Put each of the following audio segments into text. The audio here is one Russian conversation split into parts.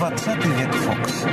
XX wiek Fox.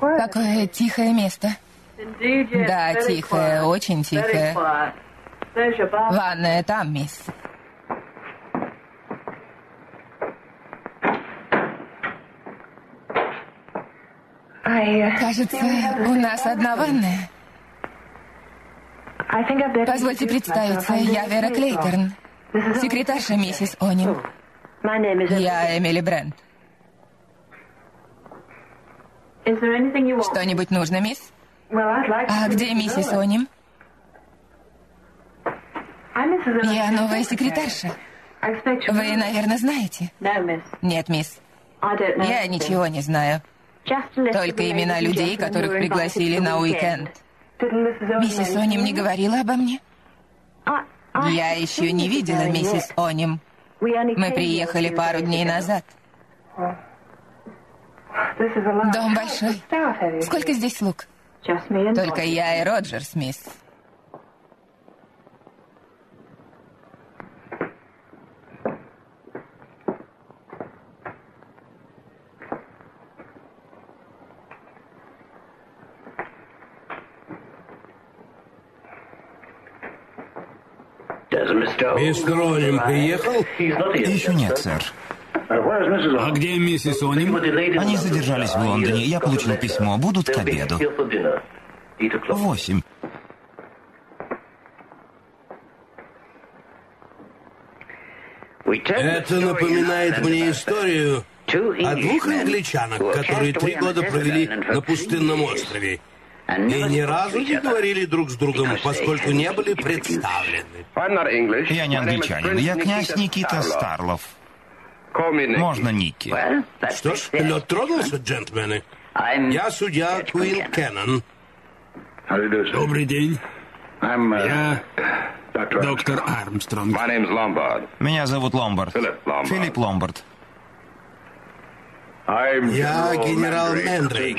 Какое тихое место. Да, тихое, очень тихое. Ванная там, мисс. Кажется, у нас одна ванная. Позвольте представиться, я Вера Клейторн, секретарша миссис Оним. Я Эмили Брент. Что-нибудь нужно, мисс? А где миссис Оним? Я новая секретарша. Вы, наверное, знаете. Нет, мисс. Я ничего не знаю. Только имена людей, которых пригласили на уикенд. Миссис Оним не говорила обо мне? Я еще не видела миссис Оним. Мы приехали пару дней назад. Дом большой. Сколько здесь слуг? Только я и Роджерс, мисс. Мистер Оним приехал? Еще нет, сэр. А где миссис Оним? Они задержались в Лондоне. Я получил письмо. Будут к обеду. Восемь. Это напоминает мне историю о двух англичанах, которые три года провели на пустынном острове. И ни разу не говорили друг с другом, поскольку не были представлены. Я не англичанин. Я князь Никита Старлов. Можно Ники. Что ж, лед тронулся, джентльмены. Я судья Куин Кеннон. Добрый день. Я доктор Армстронг. Меня зовут Ломбард. Филипп Ломбард. Я генерал Мендрейк.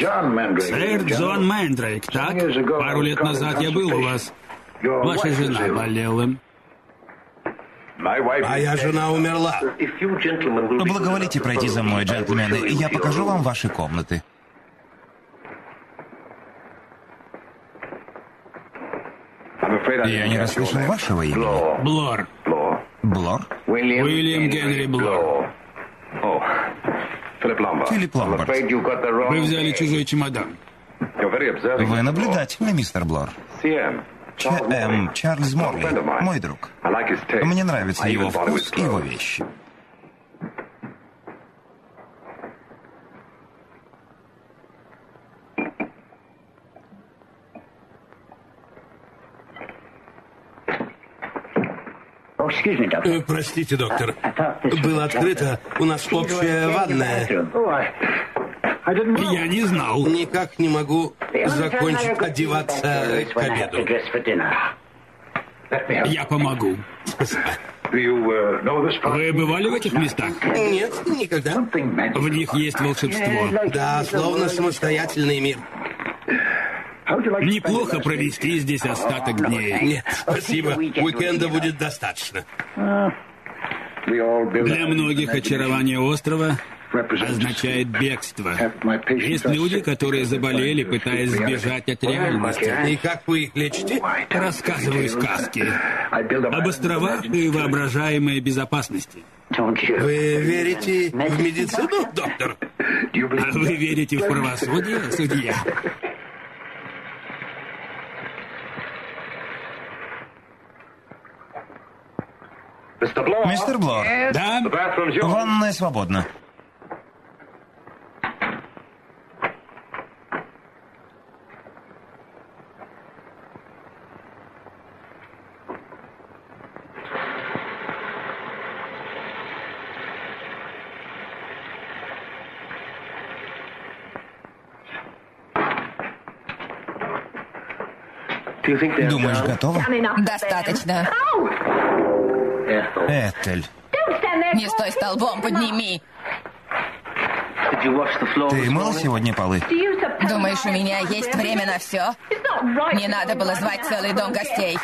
Сэр Джон Мэндрейк, так? Пару лет назад я был у вас. Ваша жена болела. Моя жена умерла. Благоволите пройти за мной, джентльмены. Я покажу вам ваши комнаты. Я не расслышал вашего имени. Блор. Блор? Уильям Генри Блор. Филипп Ломбард. Вы взяли чужой чемодан. Вы наблюдательный, мистер Блор. Ч.М. Чарльз Морли, мой друг. Мне нравится его вкус и его вещи. Э, Простите, доктор. Было открыто. У нас общая ванная. Я не знал. Никак не могу закончить одеваться к обеду. Я помогу. Вы бывали в этих местах? Нет, никогда. В них есть волшебство. Да, словно самостоятельный мир. Неплохо провести здесь остаток дней. Нет, спасибо. Уикенда будет достаточно. Для многих очарование острова означает бегство. Есть люди, которые заболели, пытаясь сбежать от реальности. И как вы их лечите? Рассказываю сказки об островах и воображаемой безопасности. Вы верите в медицину, доктор? А вы верите в правосудие, судья? Мистер Блор, Да? ванная свободна. Думаешь, готова? Достаточно. Этель, Не стой столбом, подними. ты мыла сегодня полы? Думаешь, у меня есть время на все? Не надо было звать целый дом гостей.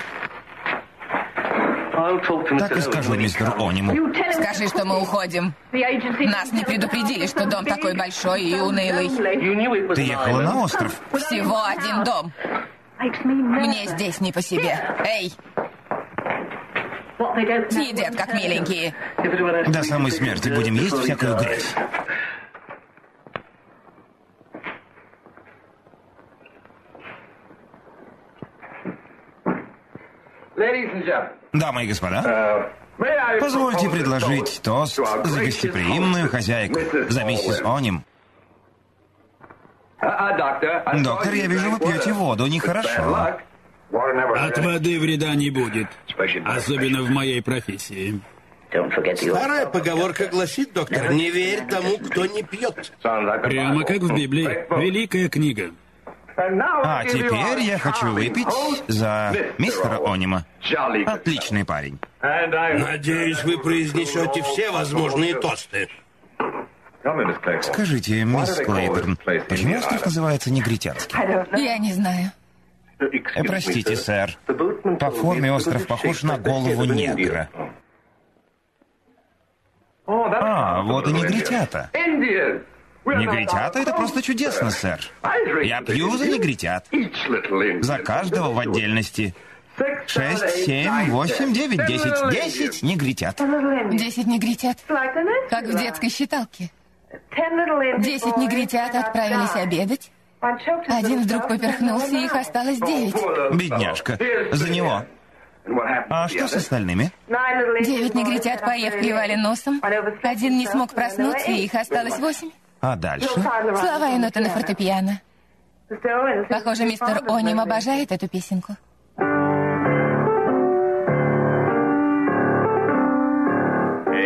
Так и скажу мистеру Ониму. Скажи, что мы уходим. Нас не предупредили, что дом такой большой и унылый. Ты ехала на остров. Всего один дом. Мне здесь не по себе. Эй, Едят, как миленькие. До самой смерти будем есть всякую грязь. Дамы и господа, позвольте предложить тост за гостеприимную хозяйку, за миссис Оним. Доктор, я вижу, вы пьете воду, нехорошо. От воды вреда не будет, особенно в моей профессии. Старая поговорка гласит, доктор, не верь тому, кто не пьет. Прямо как в Библии. Великая книга. А теперь я хочу выпить за мистера Онима. Отличный парень. Надеюсь, вы произнесете все возможные тосты. Скажите, мисс Клейберн, почему остров называется негритянским? Я не знаю. Э, простите, сэр. По форме остров похож на голову негра. А, вот и негритята. Негритята — это просто чудесно, сэр. Я пью за негритят. За каждого в отдельности. Шесть, семь, восемь, девять, десять. Десять негритят. Десять негритят? Как в детской считалке. Десять негритят отправились обедать. Один вдруг поперхнулся, и их осталось девять. Бедняжка. За него. А что с остальными? Девять негритят, поев, клевали носом. Один не смог проснуться, и их осталось восемь. А дальше? Слова и ноты на фортепиано. Похоже, мистер Оним обожает эту песенку.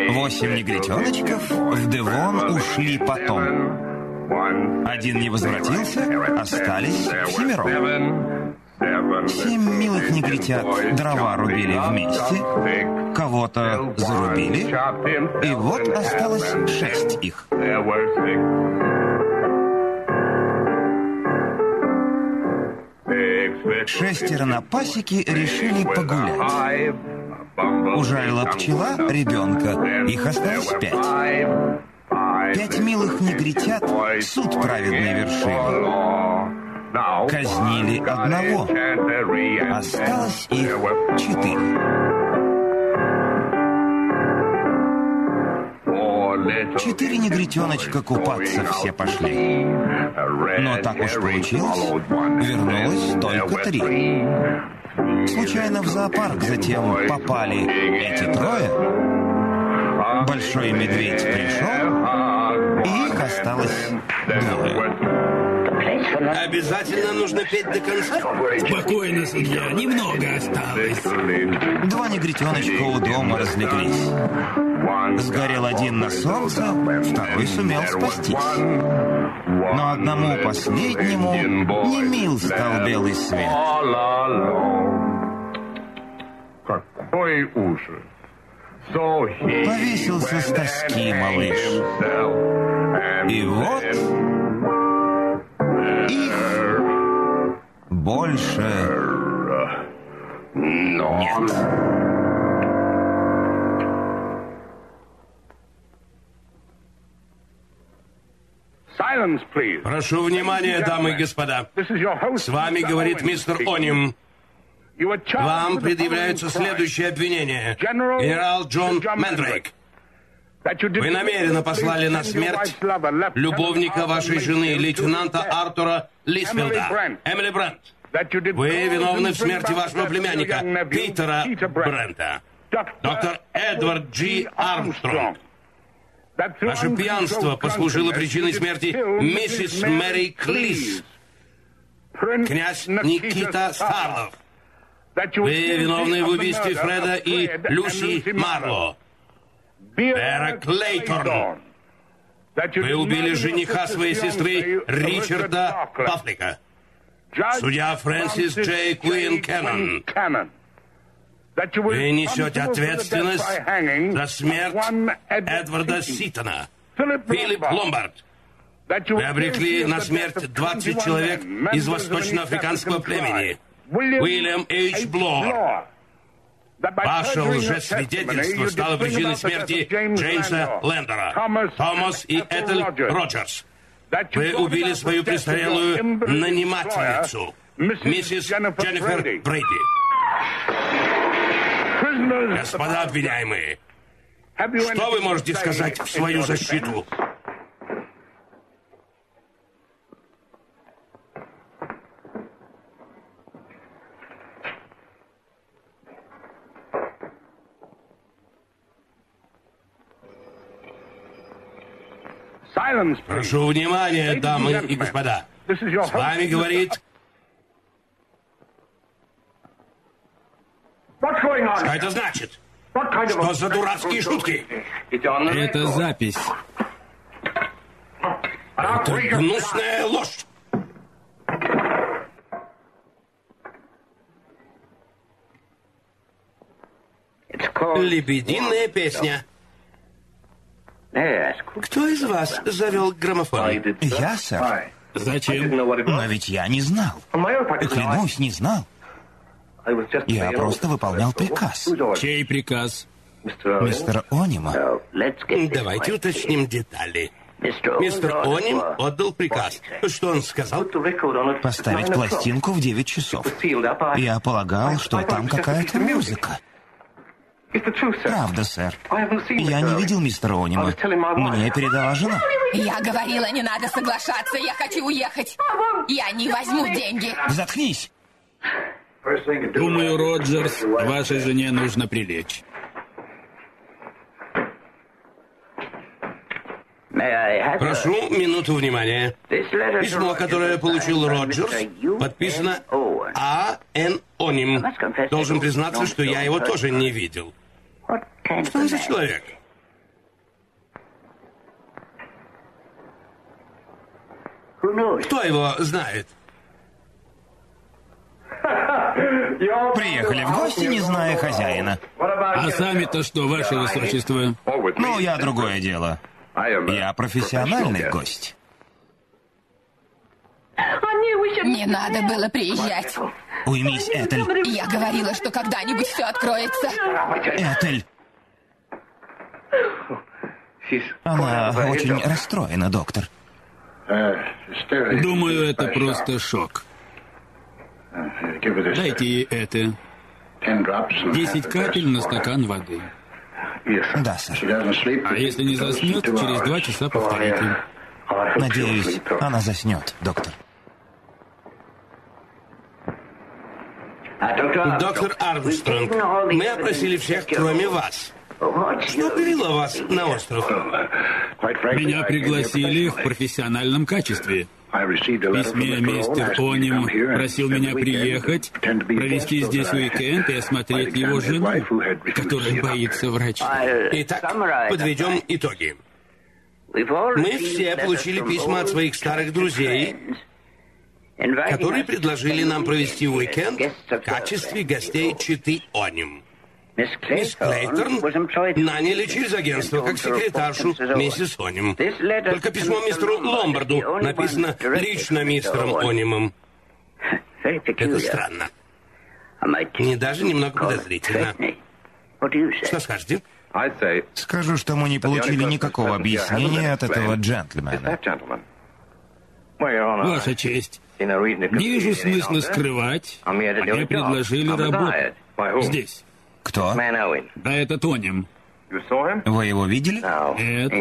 Восемь негритеночков в Девон ушли потом. Один не возвратился, остались семером. Семь милых негритят дрова рубили вместе, кого-то зарубили, и вот осталось шесть их. Шестеро на пасеке решили погулять. Ужалила пчела ребенка, их осталось пять. Пять милых негритят суд праведный вершили. Казнили одного. Осталось их четыре. Четыре негритеночка купаться все пошли. Но так уж получилось, вернулось только три. Случайно в зоопарк затем попали эти трое. Большой медведь пришел, и их осталось двое. Обязательно нужно петь до конца? Спокойно, судья, немного осталось. Два негритеночка у дома разлеглись. Сгорел один на солнце, второй сумел спастись. Но одному последнему не мил стал белый свет. Какой ужас! Повесился с тоски малыш. И вот больше нет. Прошу внимания, дамы и господа. С вами говорит мистер Оним. Вам предъявляются следующие обвинения. Генерал Джон Мендрейк. Вы намеренно послали на смерть любовника вашей жены, лейтенанта Артура Лисфилда, Эмили Брент. Вы виновны в смерти вашего племянника, Питера Брента. Доктор Эдвард Джи Армстронг. Ваше пьянство послужило причиной смерти миссис Мэри Клис. Князь Никита Старлов. Вы виновны в убийстве Фреда и Люси Марло. Вера Клейторн. Вы убили жениха своей сестры Ричарда Пафлика. Судья Фрэнсис Джей Куин Кеннон. Вы несете ответственность за смерть Эдварда Ситона. Филипп Ломбард. Вы обрекли на смерть 20 человек из восточноафриканского племени. Уильям Эйч Блор. Ваше лжесвидетельство стало причиной смерти Джеймса Лендера, Томас и Этель Роджерс. Вы убили свою престарелую нанимательницу, миссис Дженнифер Брейди. Господа обвиняемые, что вы можете сказать в свою защиту? Прошу внимания, дамы и господа. С вами говорит... Что это значит? Что за дурацкие шутки? Это запись. Это гнусная ложь. Лебединая песня. Кто из вас завел граммофон? Я, сэр. Зачем? Но ведь я не знал. Клянусь, не знал. Я просто выполнял приказ. Чей приказ? Мистер Онима. Давайте уточним детали. Мистер Оним отдал приказ. Что он сказал? Поставить пластинку в 9 часов. Я полагал, что там какая-то музыка. Правда, сэр. Я не видел мистера Онима. Мне передала жена. Я говорила, не надо соглашаться, я хочу уехать. Я не возьму деньги. Заткнись. Думаю, Роджерс, вашей жене нужно прилечь. Прошу минуту внимания. Письмо, которое получил Роджерс, подписано А. Н. Оним. Должен признаться, что я его тоже не видел. Что он за человек? Кто его знает? Приехали в гости, не зная хозяина. А сами-то что, ваше высочество? Ну, я другое дело. Я профессиональный гость. Не надо было приезжать. Уймись, Этель. Я говорила, что когда-нибудь все откроется. Этель. Она очень расстроена, доктор. Думаю, это просто шок. Дайте ей это. Десять капель на стакан воды. Да, сэр. А если не заснет, через два часа повторите. Надеюсь, она заснет, доктор. Доктор Армстронг, мы опросили всех, кроме вас. Что привело вас на остров? Меня пригласили в профессиональном качестве. В письме мистер Оним просил меня приехать, провести здесь уикенд и осмотреть его жену, которая боится врачей. Итак, подведем итоги. Мы все получили письма от своих старых друзей, которые предложили нам провести уикенд в качестве гостей Читы Оним. Мисс Клейторн наняли через агентство как секретаршу миссис Оним. Только письмо мистеру Ломбарду написано лично мистером Онимом. Это странно. Не даже немного подозрительно. Что скажете? Скажу, что мы не получили никакого объяснения от этого джентльмена. Ваша честь, не вижу смысла скрывать. Мне предложили работу. Здесь. Кто? Да это Тоним. Вы его видели? Нет.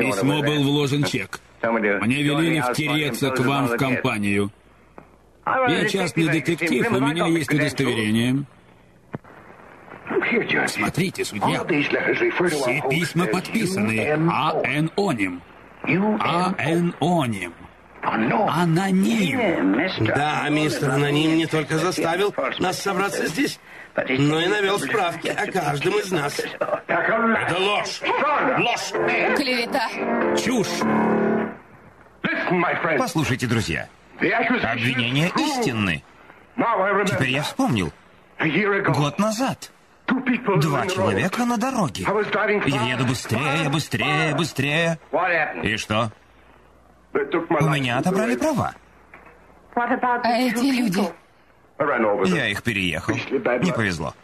Письмо был вложен чек. Мне велели втереться к вам в компанию. Я частный детектив, у меня есть удостоверение. Смотрите, судья. Все письма подписаны. А.Н. Оним. А.Н. Оним. Аноним. Да, мистер Аноним не только заставил нас собраться здесь, но и навел справки о каждом из нас. Это ложь! Ложь! Клевета. Чушь! Послушайте, друзья. Обвинения истинны. Теперь я вспомнил. Год назад. Два человека на дороге. Я еду быстрее, быстрее, быстрее. И что? У меня отобрали права. А эти люди? Я их переехал. Не повезло.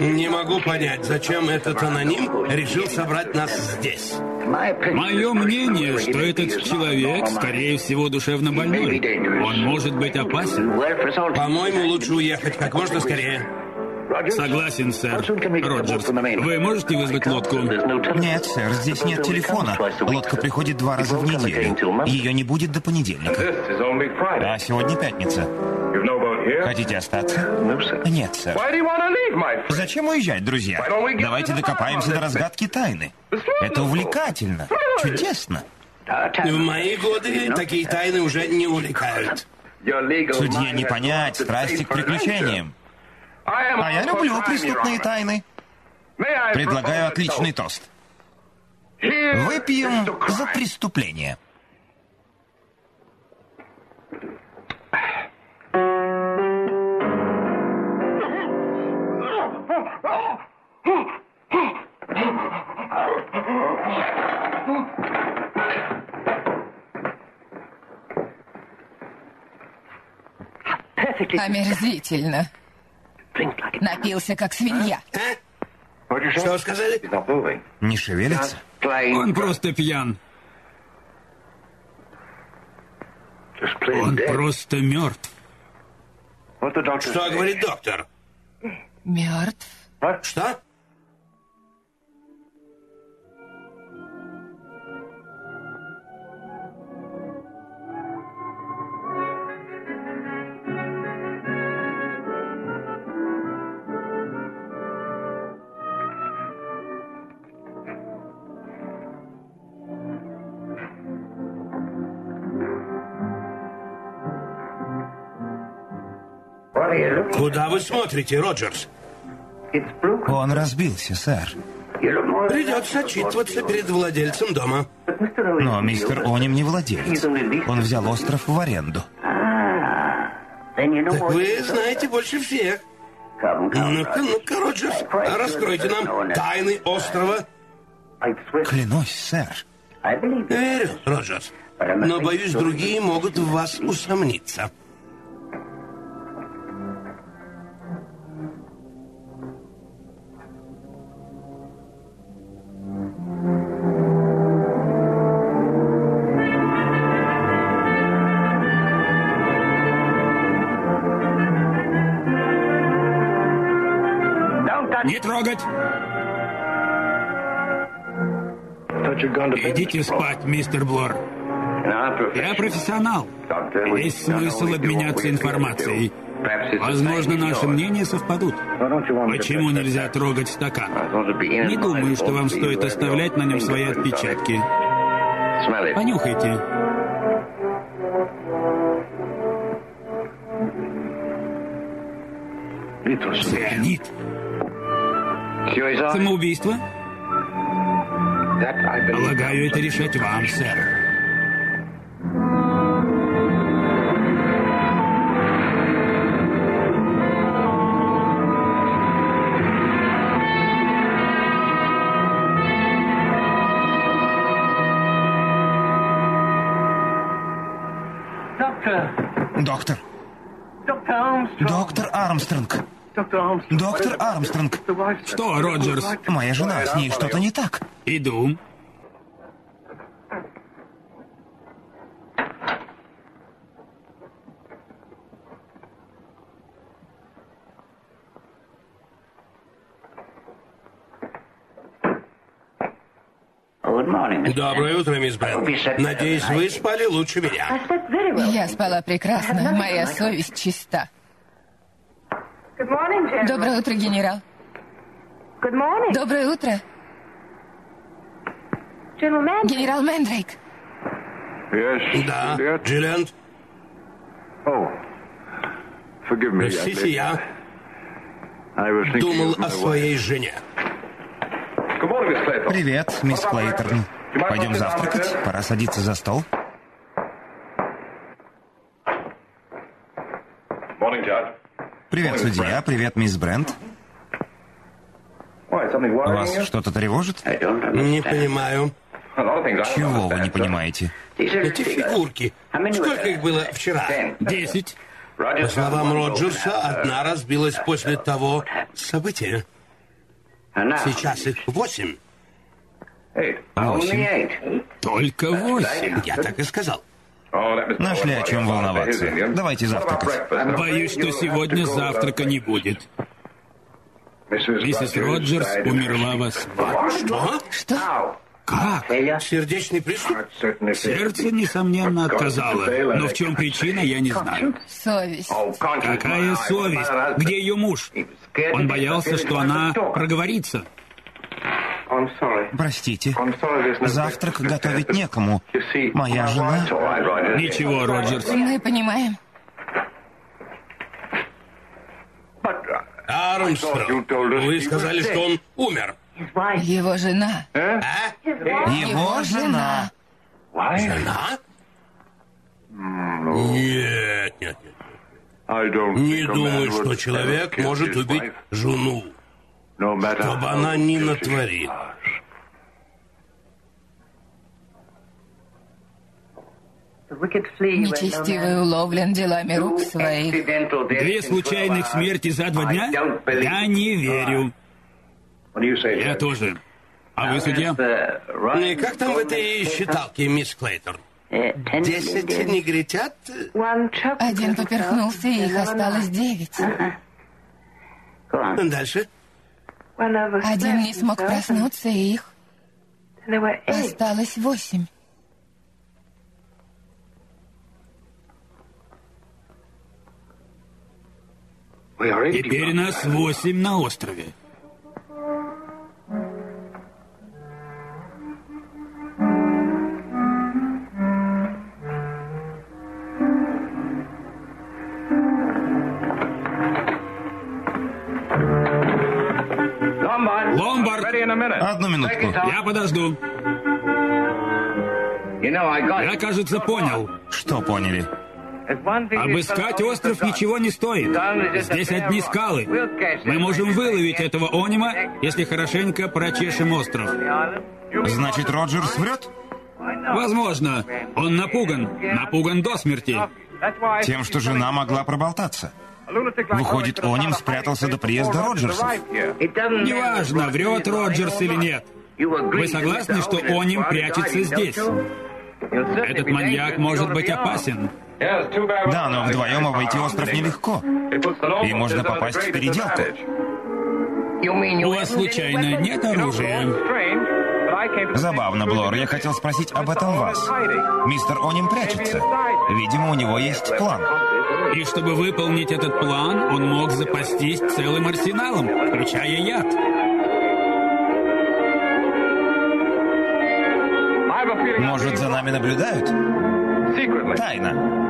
Не могу понять, зачем этот аноним решил собрать нас здесь. Мое мнение, что этот человек, скорее всего, душевно больной. Он может быть опасен. По-моему, лучше уехать как можно скорее. Согласен, сэр. Роджерс, вы можете вызвать лодку? Нет, сэр, здесь нет телефона. Лодка приходит два раза в неделю. Ее не будет до понедельника. А сегодня пятница. Хотите остаться? Нет, сэр. Зачем уезжать, друзья? Давайте докопаемся до разгадки тайны. Это увлекательно, чудесно. В мои годы такие тайны уже не увлекают. Судье не понять страсти к приключениям. А я люблю преступные тайны. Предлагаю отличный тост. Выпьем за преступление. Омерзительно. Напился, как свинья. А? Что сказали? Не шевелится? Он просто пьян. Он просто мертв. Что говорит доктор? Мертв. Что? Куда вы смотрите, Роджерс? Он разбился, сэр. Придется отчитываться перед владельцем дома. Но мистер Оним не владелец. Он взял остров в аренду. Так вы знаете больше всех. Ну-ка, ну-ка, Роджерс, раскройте нам тайны острова. Клянусь, сэр. Верю, Роджерс. Но, боюсь, другие могут в вас усомниться. Идите спать, мистер Блор. Я профессионал. Есть смысл обменяться информацией. Возможно, наши мнения совпадут. Почему нельзя трогать стакан? Не думаю, что вам стоит оставлять на нем свои отпечатки. Понюхайте. Цианид. Самоубийство? Полагаю, это решать вам, сэр. Доктор. Доктор Армстронг. Доктор Армстронг. Что, Роджерс? Моя жена, с ней что-то не так. Иду. Доброе утро, мисс Брент. Надеюсь, вы спали лучше меня. Я спала прекрасно. Моя совесть чиста. Доброе утро, генерал. Доброе утро. Генерал Мендрейк. Да, Джиллиан. Простите, я думал о своей жене. Привет, мисс Клейтерн. Пойдем завтракать? Пора садиться за стол. Привет, судья. Привет, мисс Брент. Вас что-то тревожит? Не понимаю. Чего вы не понимаете? Эти фигурки. Сколько их было вчера? Десять. По словам Роджерса, одна разбилась после того события. Сейчас их восемь. Восемь. Только восемь. Я так и сказал. Нашли о чем волноваться. Давайте завтракать. Боюсь, что сегодня завтрака не будет. Миссис Роджерс умерла во спать. Что? Что? Как? Сердечный приступ? Сердце, несомненно, отказало. Но в чем причина, я не знаю. Совесть. Какая совесть? Где ее муж? Он боялся, что она проговорится. Простите, завтрак готовить некому. Моя жена... Ничего, Роджерс. Мы понимаем. Армстронг, вы сказали, что он умер. Его жена. А? Его жена. Жена? Нет, нет, нет. Не думаю, что человек может убить жену, чтобы она не натворила. Нечестивый уловлен делами рук своих. Две случайных смерти за два дня? Я не верю. Я тоже. А вы, судья? И как там в этой считалке, мисс Клейтон? Десять негритят? Один поперхнулся, и их осталось девять. Дальше. Один не смог проснуться, и их осталось восемь. Теперь нас восемь на острове. Ломбард! Одну минутку. Я подожду. Я, кажется, понял. Что поняли? Обыскать остров ничего не стоит. Здесь одни скалы. Мы можем выловить этого онима, если хорошенько прочешем остров. Значит, Роджерс врет? Возможно. Он напуган. Напуган до смерти. Тем, что жена могла проболтаться. Выходит, Оним спрятался до приезда Роджерсов. Неважно, врет Роджерс или нет. Вы согласны, что Оним прячется здесь? Этот маньяк может быть опасен. Да, но вдвоем обойти остров нелегко. И можно попасть в переделку. У вас случайно нет оружия? Забавно, Блор. Я хотел спросить об этом вас. Мистер Оним прячется. Видимо, у него есть план. И чтобы выполнить этот план, он мог запастись целым арсеналом, включая яд. Может, за нами наблюдают? Тайно.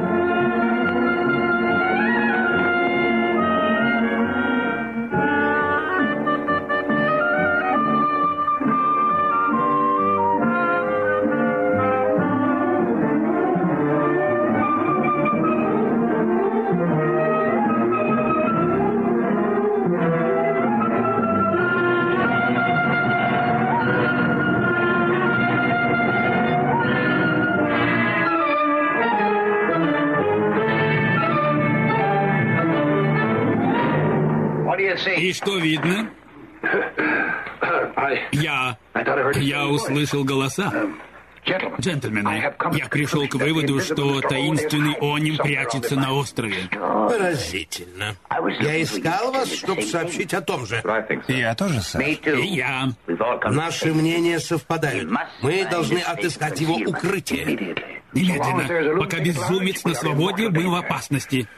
Я услышал голоса. Джентльмены, я пришел к выводу, что таинственный Оним прячется на острове. Поразительно. Я искал вас, чтобы сообщить о том же. Я тоже, сэр. И я. Наши мнения совпадают. Мы должны отыскать его укрытие. Немедленно. Пока безумец на свободе, мы в опасности.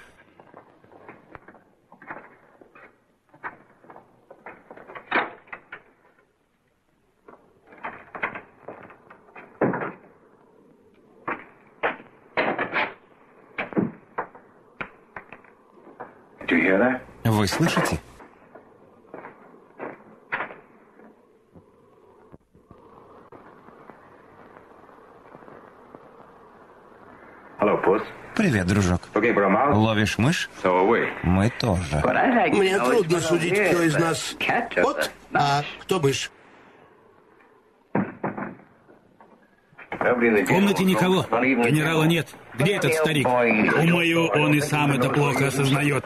Вы слышите? Привет, дружок. Ловишь мышь? Мы тоже. Мне трудно судить, кто из нас кот, а кто мышь. В комнате никого. Генерала нет. Где этот старик? Думаю, он и сам это плохо осознает.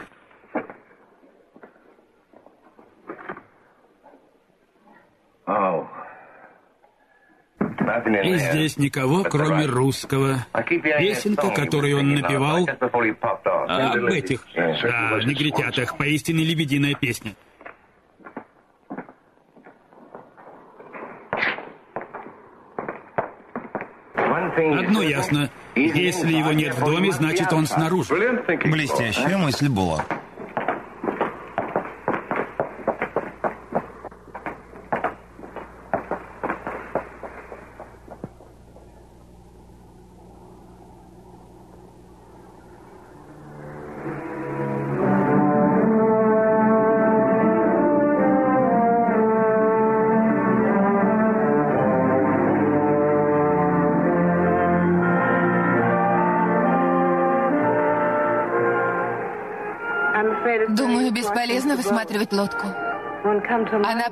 И здесь никого, кроме русского. Песенка, которую он напевал, об этих, да, негритятах, поистине лебединая песня. Одно ясно. Если его нет в доме, значит он снаружи. Блестящая мысль, Було.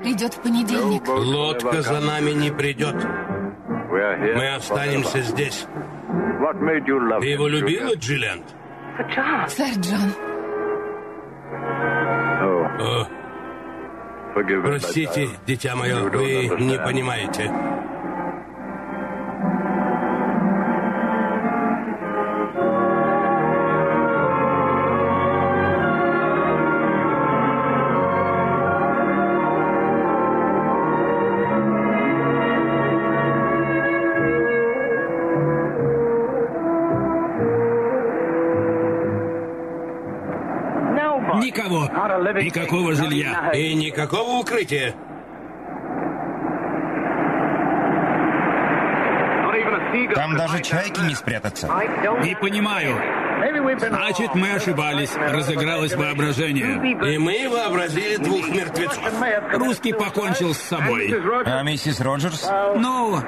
Придет в понедельник. Лодка за нами не придет. Мы останемся здесь. Ты его любила, Джилленд? Сэр Джон. О, простите, дитя мое, вы не понимаете. И никакого укрытия. Там даже чайки не спрятаться. Не понимаю. Значит, мы ошибались. Разыгралось воображение. И мы вообразили двух мертвецов. Русский покончил с собой. А миссис Роджерс? Ну,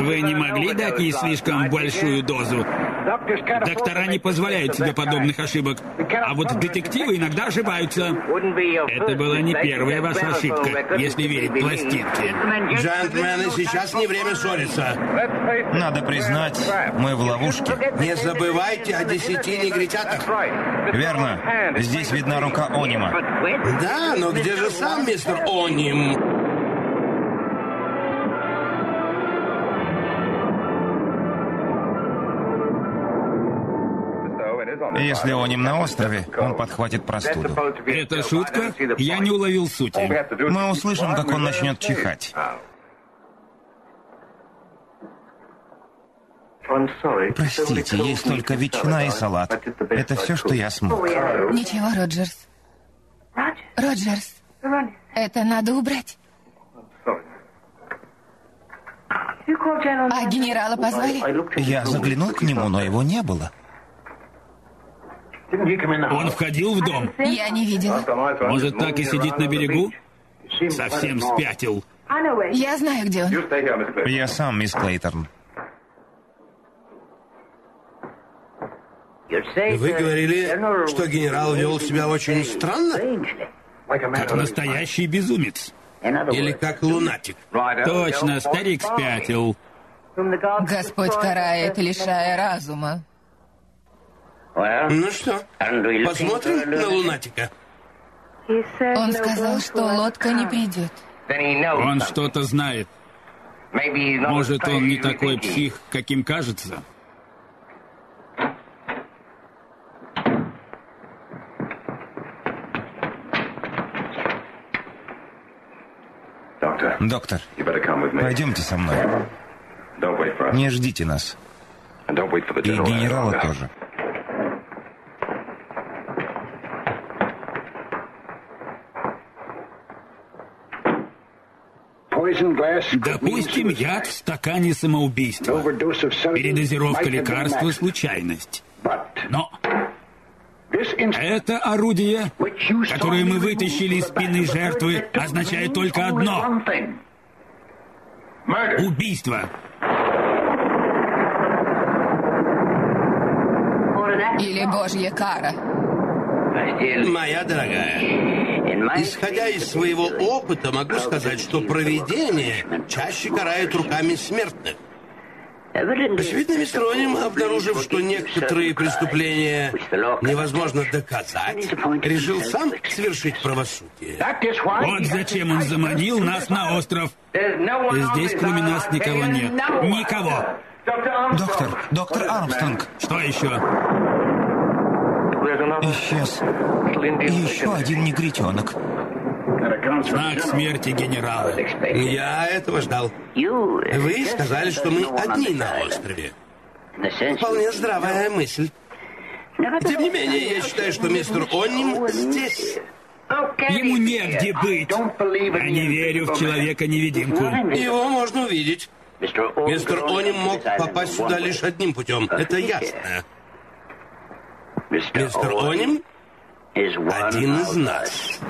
вы не могли дать ей слишком большую дозу? Доктора не позволяют себе подобных ошибок. А вот детективы иногда ошибаются. Это была не первая ваша ошибка, если верить пластинке. Джентльмены, сейчас не время ссориться. Надо признать, мы в ловушке. Не забывайте о десяти негритятах. Верно. Здесь видна рука Онима. Да, но где же сам мистер Оним? Если Оним на острове, он подхватит простуду. Это шутка? Я не уловил сути. Мы услышим, как он начнет чихать. Простите, есть только ветчина и салат. Это все, что я смог. Ничего, Роджерс. Роджерс, это надо убрать. А генерала позвали? Я заглянул к нему, но его не было. Он входил в дом? Я не видела. Может, так и сидит на берегу? Совсем спятил. Я знаю, где он. Я сам, мисс Клейторн. Вы говорили, что генерал вел себя очень странно? Как настоящий безумец. Или как лунатик? Точно, старик спятил. Господь карает, лишая разума. Ну что, посмотрим на лунатика? Он сказал, что лодка не придет. Он что-то знает. Может, он не такой псих, каким кажется? Доктор, пойдемте со мной. Не ждите нас. И генерала тоже. Допустим, яд в стакане самоубийства. Передозировка лекарства – случайность. Но это орудие, которое мы вытащили из спины жертвы, означает только одно – убийство. Или божья кара. Моя дорогая, Исходя из своего опыта, могу сказать, что провидение чаще карает руками смертных. Очевидно, мистер Оним, обнаружив, что некоторые преступления невозможно доказать, решил сам совершить правосудие. Вот зачем он заманил нас на остров. Здесь кроме нас никого нет. Никого. Доктор, доктор Армстронг. Что еще? Исчез. И еще один негритенок. Знак смерти генерала. Я этого ждал. Вы сказали, что мы одни на острове. Вполне здравая мысль. Тем не менее, я считаю, что мистер Онним здесь. Ему негде быть. Я не верю в человека-невидимку. Его можно увидеть. Мистер Оним мог попасть сюда лишь одним путем. Это ясно. Мистер Оним один из нас.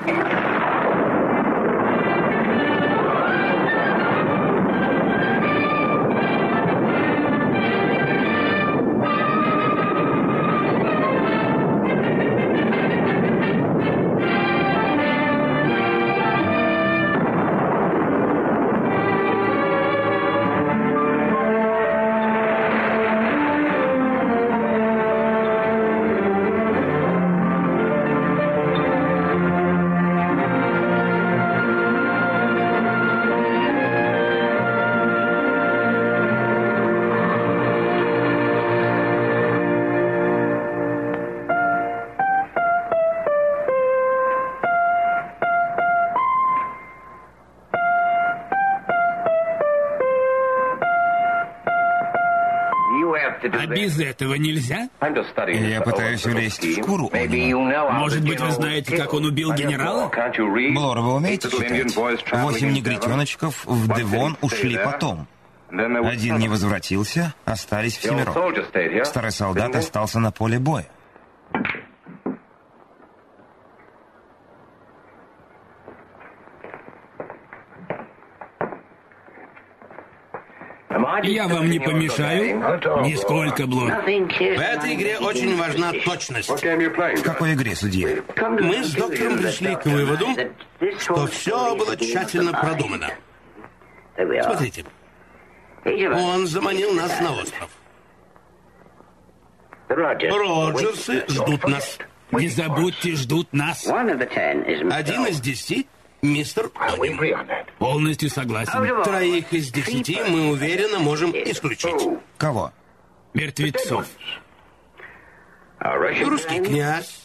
А без этого нельзя? Я пытаюсь влезть в шкуру Может быть, вы знаете, как он убил генерала? Блор, вы умеете читать? Восемь негритеночков в Девон ушли потом. Один не возвратился, остались всемиром. Старый солдат остался на поле боя. Я вам не помешаю? Нисколько, Блор. В этой игре очень важна точность. В какой игре, судья? Мы с доктором пришли к выводу, что все было тщательно продумано. Смотрите. Он заманил нас на остров. Роджерсы ждут нас. Не забудьте, ждут нас. Один из десяти мистер Оним. Полностью согласен. Троих из десяти мы уверенно можем исключить. Кого? Мертвецов. Русский князь,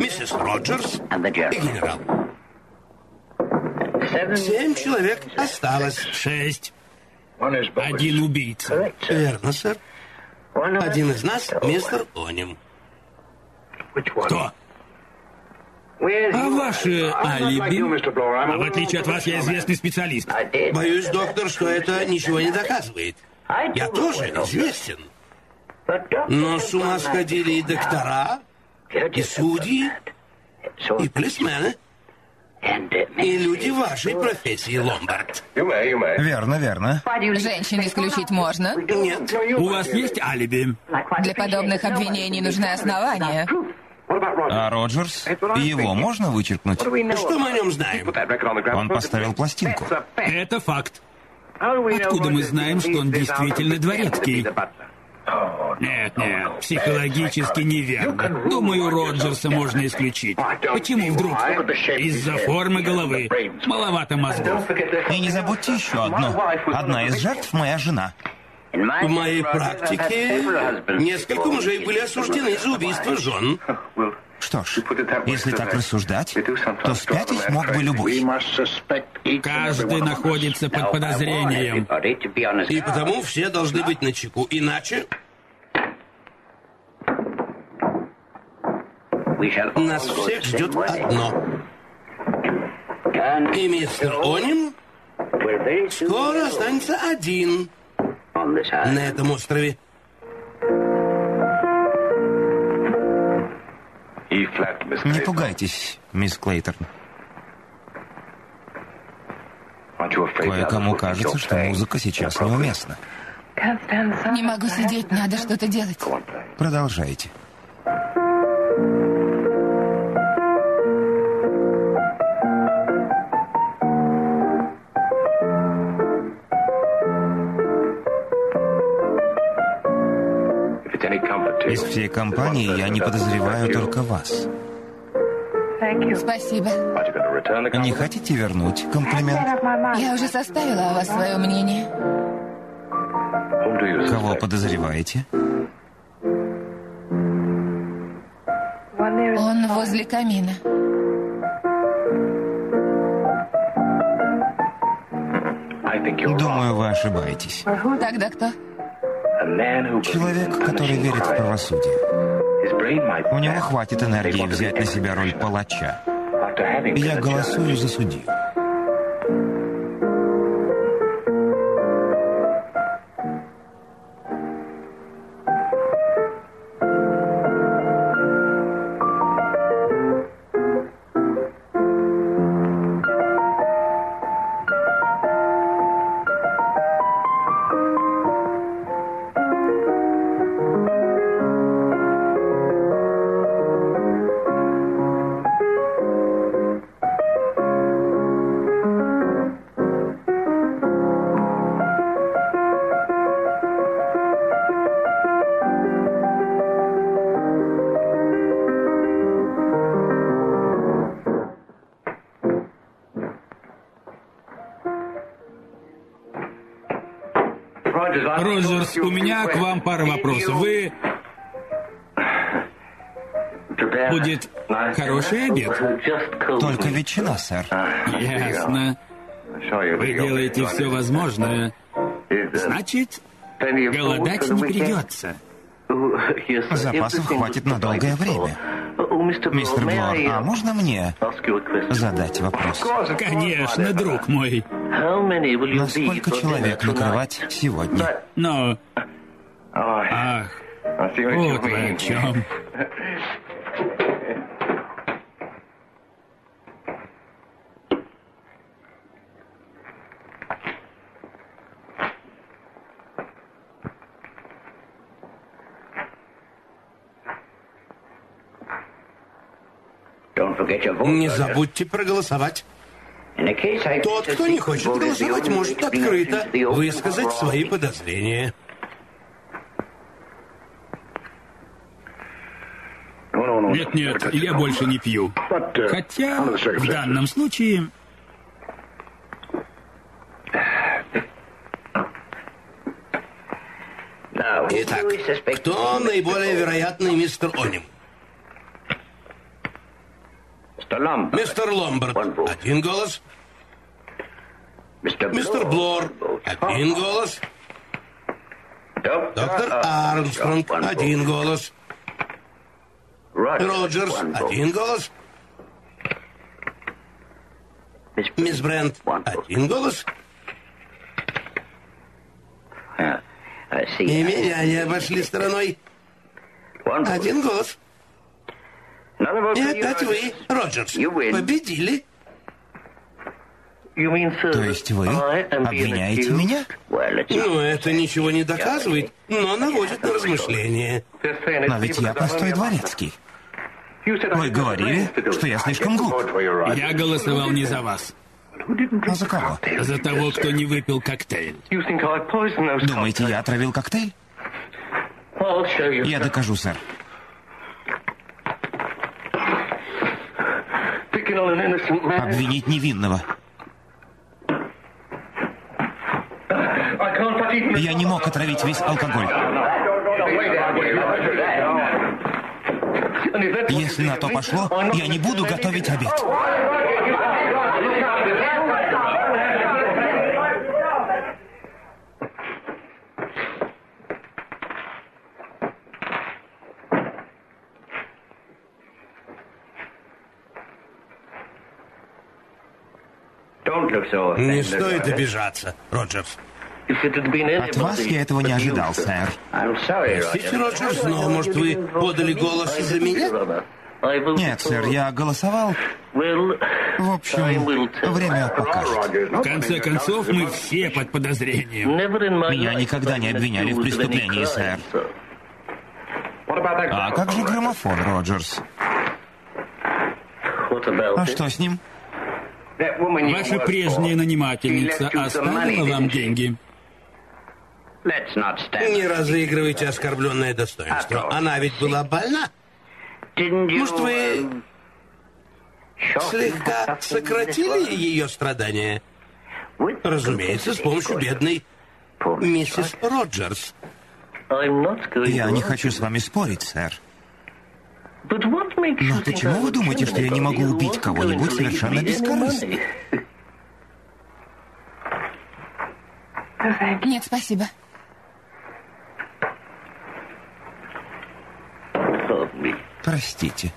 миссис Роджерс и генерал. Семь человек осталось. Шесть. Один убийца. Верно, сэр. Один из нас мистер Оним. Кто? А ваше алиби? А в отличие от вас, я известный специалист. Боюсь, доктор, что это ничего не доказывает. Я тоже известен. Но с ума сходили и доктора, и судьи, и полисмены, и люди вашей профессии, Ломбард. Верно, верно. Женщин исключить можно? Нет. У вас есть алиби? Для подобных обвинений нужны основания. А Роджерс? Его можно вычеркнуть? Что мы о нем знаем? Он поставил пластинку. Это факт. Откуда мы знаем, что он действительно дворецкий? Нет, нет, психологически неверно. Думаю, Роджерса можно исключить. Почему вдруг? Из-за формы головы. Маловато мозгов. И не забудьте еще одно. Одна из жертв моя жена. В моей практике несколько мужей были осуждены за убийство жен. Что ж, если так рассуждать, то спятить мог бы любой. Каждый находится под подозрением. И потому все должны быть на чеку. Иначе нас всех ждет одно. И мистер Оним скоро останется один на этом острове. Не пугайтесь, мисс Клейторн. Кое-кому кажется, что музыка сейчас неуместна. Не могу сидеть, надо что-то делать. Продолжайте. Всей компании я не подозреваю только вас. Спасибо. Не хотите вернуть комплимент? Я уже составила о вас свое мнение. Кого подозреваете? Он возле камина. Думаю, вы ошибаетесь. Тогда кто? Человек, который верит в правосудие. У него хватит энергии взять на себя роль палача. Я голосую за судью. Меня к вам пара вопросов. Вы... Будет хороший обед? Только ветчина, сэр. Ясно. Вы делаете все возможное. Значит, голодать не придется. Запасов хватит на долгое время. Мистер Блор, а можно мне задать вопрос? Конечно, друг мой. На сколько человек накрывать сегодня? Но... Вот вы о чем. Не забудьте проголосовать. Тот, кто не хочет голосовать, может открыто высказать свои подозрения. Нет-нет, я больше не пью. Хотя в данном случае... Итак, кто наиболее вероятный мистер Оним? Мистер Ломбард, один голос. Мистер Блор, один голос. Доктор Армстронг, один голос. Роджерс, один голос. Мисс Брент, один голос. И меня не обошли стороной. Один голос. И опять вы, Роджерс, победили. То есть вы обвиняете меня? Ну, это ничего не доказывает, но наводит на размышления. Но ведь я простой дворецкий. Вы говорили, что я слишком глуп. Я голосовал не за вас. А за кого? За того, кто не выпил коктейль. Думаете, я отравил коктейль? Я докажу, сэр. Обвинить невинного. Я не мог отравить весь алкоголь. Если на то пошло, я не буду готовить обед. Не стоит обижаться, Роджерс. От вас я этого не ожидал, сэр. Простите, Роджерс, но, может, вы подали голос за меня? Нет, сэр, я голосовал. В общем, время покажет. В конце концов, мы все под подозрением. Меня никогда не обвиняли в преступлении, сэр. А как же граммофон, Роджерс? А что с ним? Ваша прежняя нанимательница оставила вам деньги? Не разыгрывайте оскорбленное достоинство. Она ведь была больна. Может, вы слегка сократили ее страдания? Разумеется, с помощью бедной миссис Роджерс. Я не хочу с вами спорить, сэр. Но почему вы думаете, что я не могу убить кого-нибудь совершенно бескорыстно? Нет, спасибо. Простите.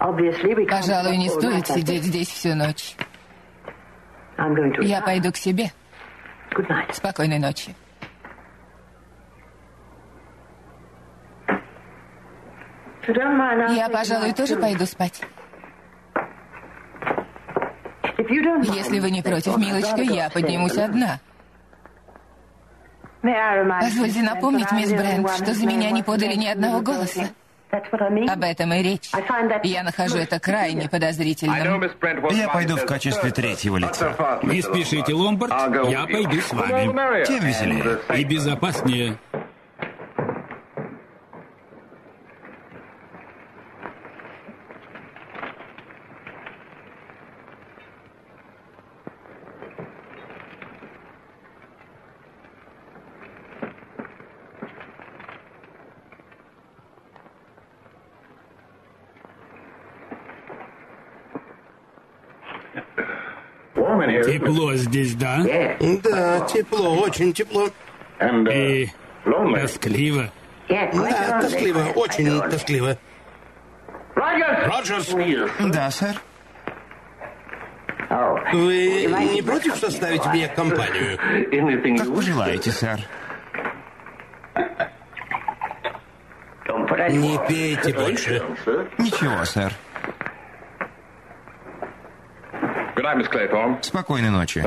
Пожалуй, не стоит сидеть здесь всю ночь. Я пойду к себе. Спокойной ночи. Я, пожалуй, тоже пойду спать. Если вы не против, милочка, я поднимусь одна. Позвольте напомнить, мисс Брент, что за меня не подали ни одного голоса. Об этом и речь. Я нахожу это крайне подозрительным. Я пойду в качестве третьего лица. Не спешите, Ломбард, я пойду с вами. Тем веселее. И безопаснее. Тепло здесь, да? Да, тепло, очень тепло. И тоскливо. Да, тоскливо, очень тоскливо. Роджерс! Да, сэр. Вы не против составить мне компанию? Как пожелаете, сэр. Не пейте больше. Ничего, сэр. Спокойной ночи.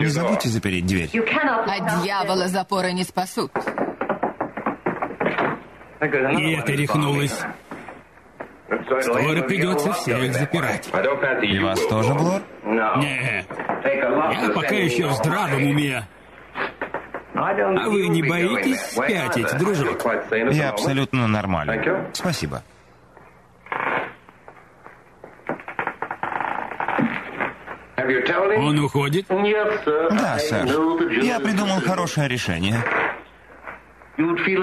Не забудьте запереть дверь. А дьявола запора не спасут. И это рехнулось. Скоро придется всех запирать. И вас тоже, Блор? Нет. Я пока еще в здравом уме. А вы не боитесь спятить, дружок? Я абсолютно нормален. Спасибо. Он уходит? Да, сэр. Я придумал хорошее решение.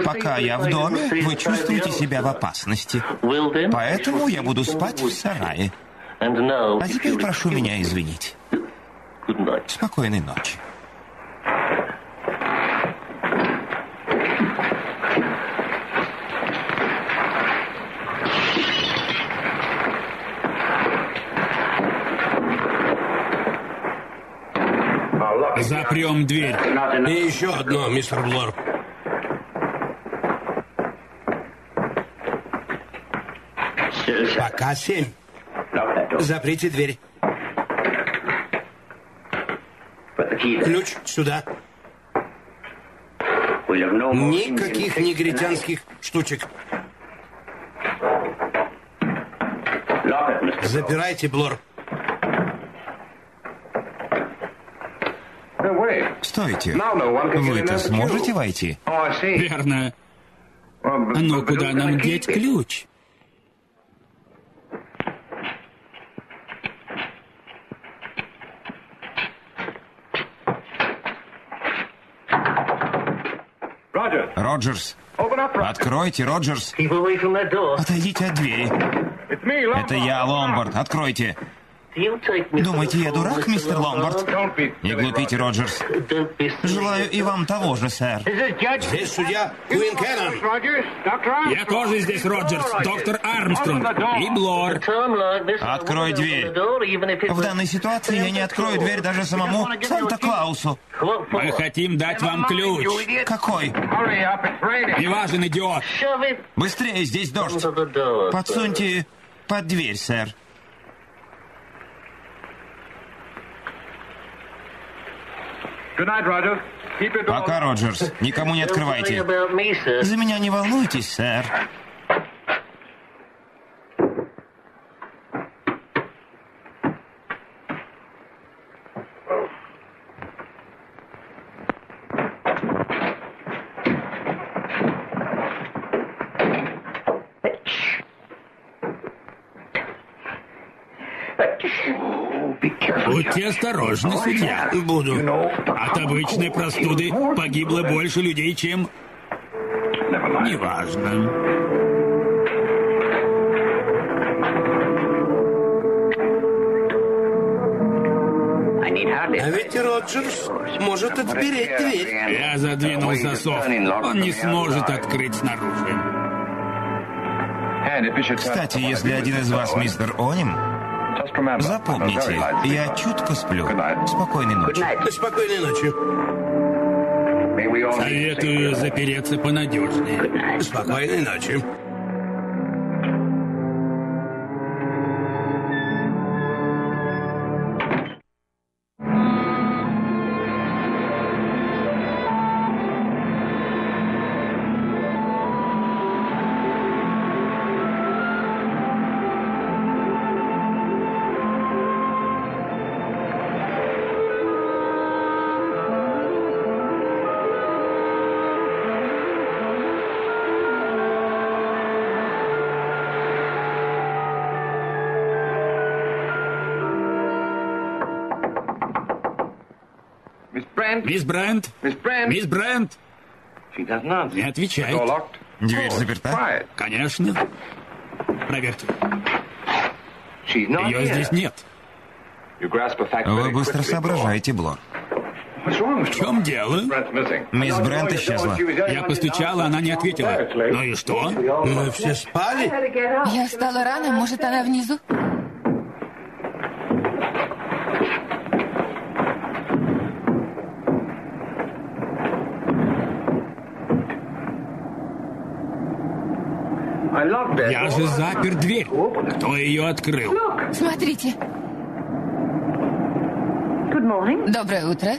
Пока я в доме, вы чувствуете себя в опасности. Поэтому я буду спать в сарае. А теперь прошу меня извинить. Спокойной ночи. Запрем дверь. И еще одно, мистер Блор. Пока семь. Заприте дверь. Ключ сюда. Никаких негритянских штучек. Запирайте, Блор. Стойте. Вы-то сможете войти? Верно. Но куда нам деть ключ? Роджерс. Откройте, Роджерс. Отойдите от двери. Это я, Ломбард. Откройте. Думаете, я дурак, мистер Ломбард? Не глупите, Роджерс. Желаю и вам того же, сэр. Здесь судья Куин Кеннон. Я тоже здесь, Роджерс. Доктор Армстронг. И Блор. Открой дверь. В данной ситуации я не открою дверь даже самому Санта-Клаусу. Мы хотим дать вам ключ. Какой? Не важен, идиот. Быстрее, здесь дождь. Подсуньте под дверь, сэр. Пока, Роджерс. Никому не открывайте. За меня не волнуйтесь, сэр. Будьте осторожны, судья. Буду. От обычной простуды погибло больше людей, чем... Неважно. А ведь Роджерс может отпереть дверь. Я задвинул засов. Он не сможет открыть снаружи. Кстати, если один из вас мистер Оним, запомните, я чутко сплю. Спокойной ночи. Спокойной ночи. Советую запереться понадежнее. Спокойной ночи. Мисс Брент? Мисс Брент? Не отвечает. Дверь заперта? Конечно. Проверьте. Ее здесь нет. Вы быстро соображаете, Блор. В чем дело? Мисс Брент исчезла. Я постучала, она не ответила. Ну и что? Мы все спали? Я встала рано, может, она внизу? Я же запер дверь. Кто ее открыл? Смотрите. Доброе утро.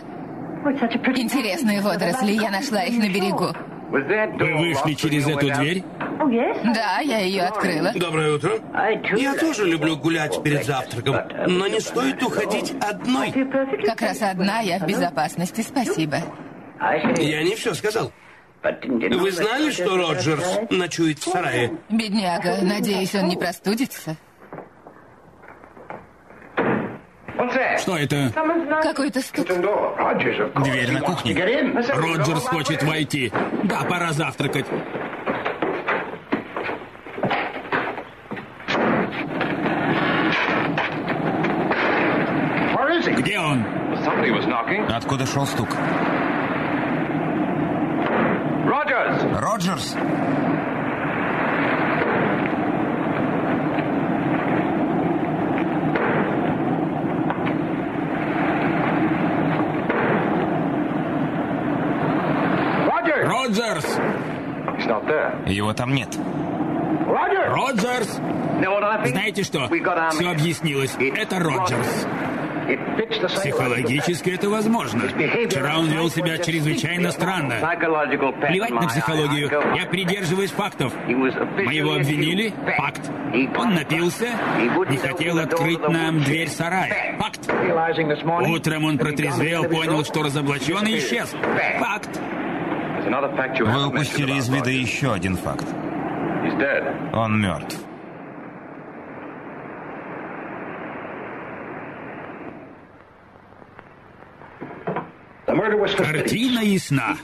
Интересные водоросли. Я нашла их на берегу. Вы вышли через эту дверь? Да, я ее открыла. Доброе утро. Я тоже люблю гулять перед завтраком, но не стоит уходить одной. Как раз одна я в безопасности, спасибо. Я не все сказал. Вы знали, что Роджерс ночует в сарае? Бедняга, надеюсь, он не простудится. Что это? Какой-то стук. Дверь на кухне. Роджерс хочет войти. Да, пора завтракать. Где он? Откуда шел стук? Роджерс! Роджерс! Его там нет. Роджерс! Знаете что? Все объяснилось. Это Роджерс. Психологически это возможно. Вчера он вел себя чрезвычайно странно. Плевать на психологию. Я придерживаюсь фактов. Мы его обвинили? Факт. Он напился, не хотел открыть нам дверь сарая. Факт. Утром он протрезвел, понял, что разоблачен и исчез. Факт. Вы упустили из вида еще один факт. Он мертв. Картина ясна.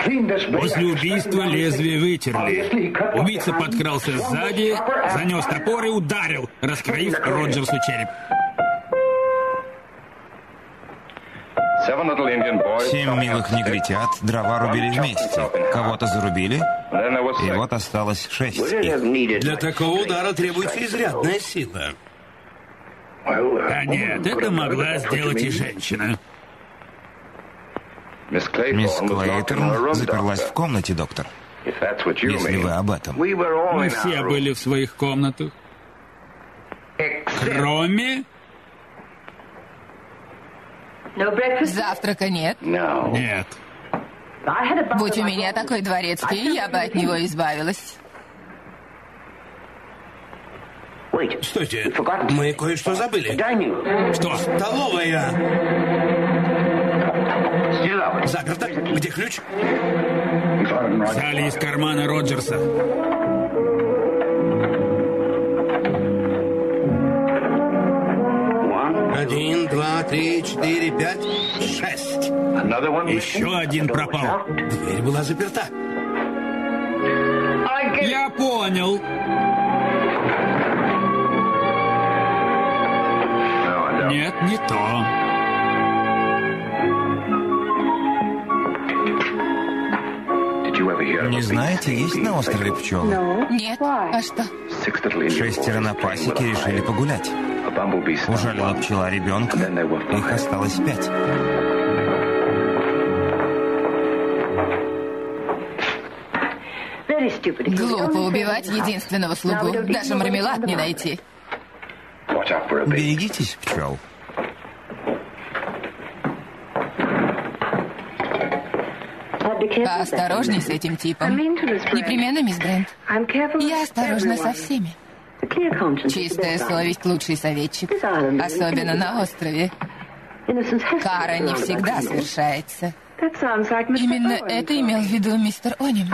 После убийства лезвие вытерли. Убийца подкрался сзади, занес топор и ударил, раскроив Роджерсу череп. Семь милых негритят дрова рубили вместе. Кого-то зарубили, и вот осталось шесть их. Для такого удара требуется изрядная сила. А нет, это могла сделать и женщина. Мисс Клейтерн заперлась в комнате, доктор. Если вы об этом. Мы все были в своих комнатах. Кроме... Завтрака нет. Нет. Будь у меня такой дворецкий, я бы от него избавилась. Стойте, мы кое-что забыли. Что? Столовая. Заперто. Где ключ? Взяли из кармана Роджерса. четыре, пять, шесть. Еще один пропал. Дверь была заперта. Я понял. Нет, не то. Не знаете, есть на острове пчелы? Нет. А что? Шестеро на пасеке решили погулять. Ужалила пчела ребенка, их осталось пять. Глупо убивать единственного слугу. Даже мармелад не найти. Берегитесь, пчел. Осторожней с этим типом. Непременно, мисс Брент. Я осторожна со всеми. Чистая совесть – лучший советчик. Особенно на острове. Кара не всегда совершается. Именно это имел в виду мистер Оним.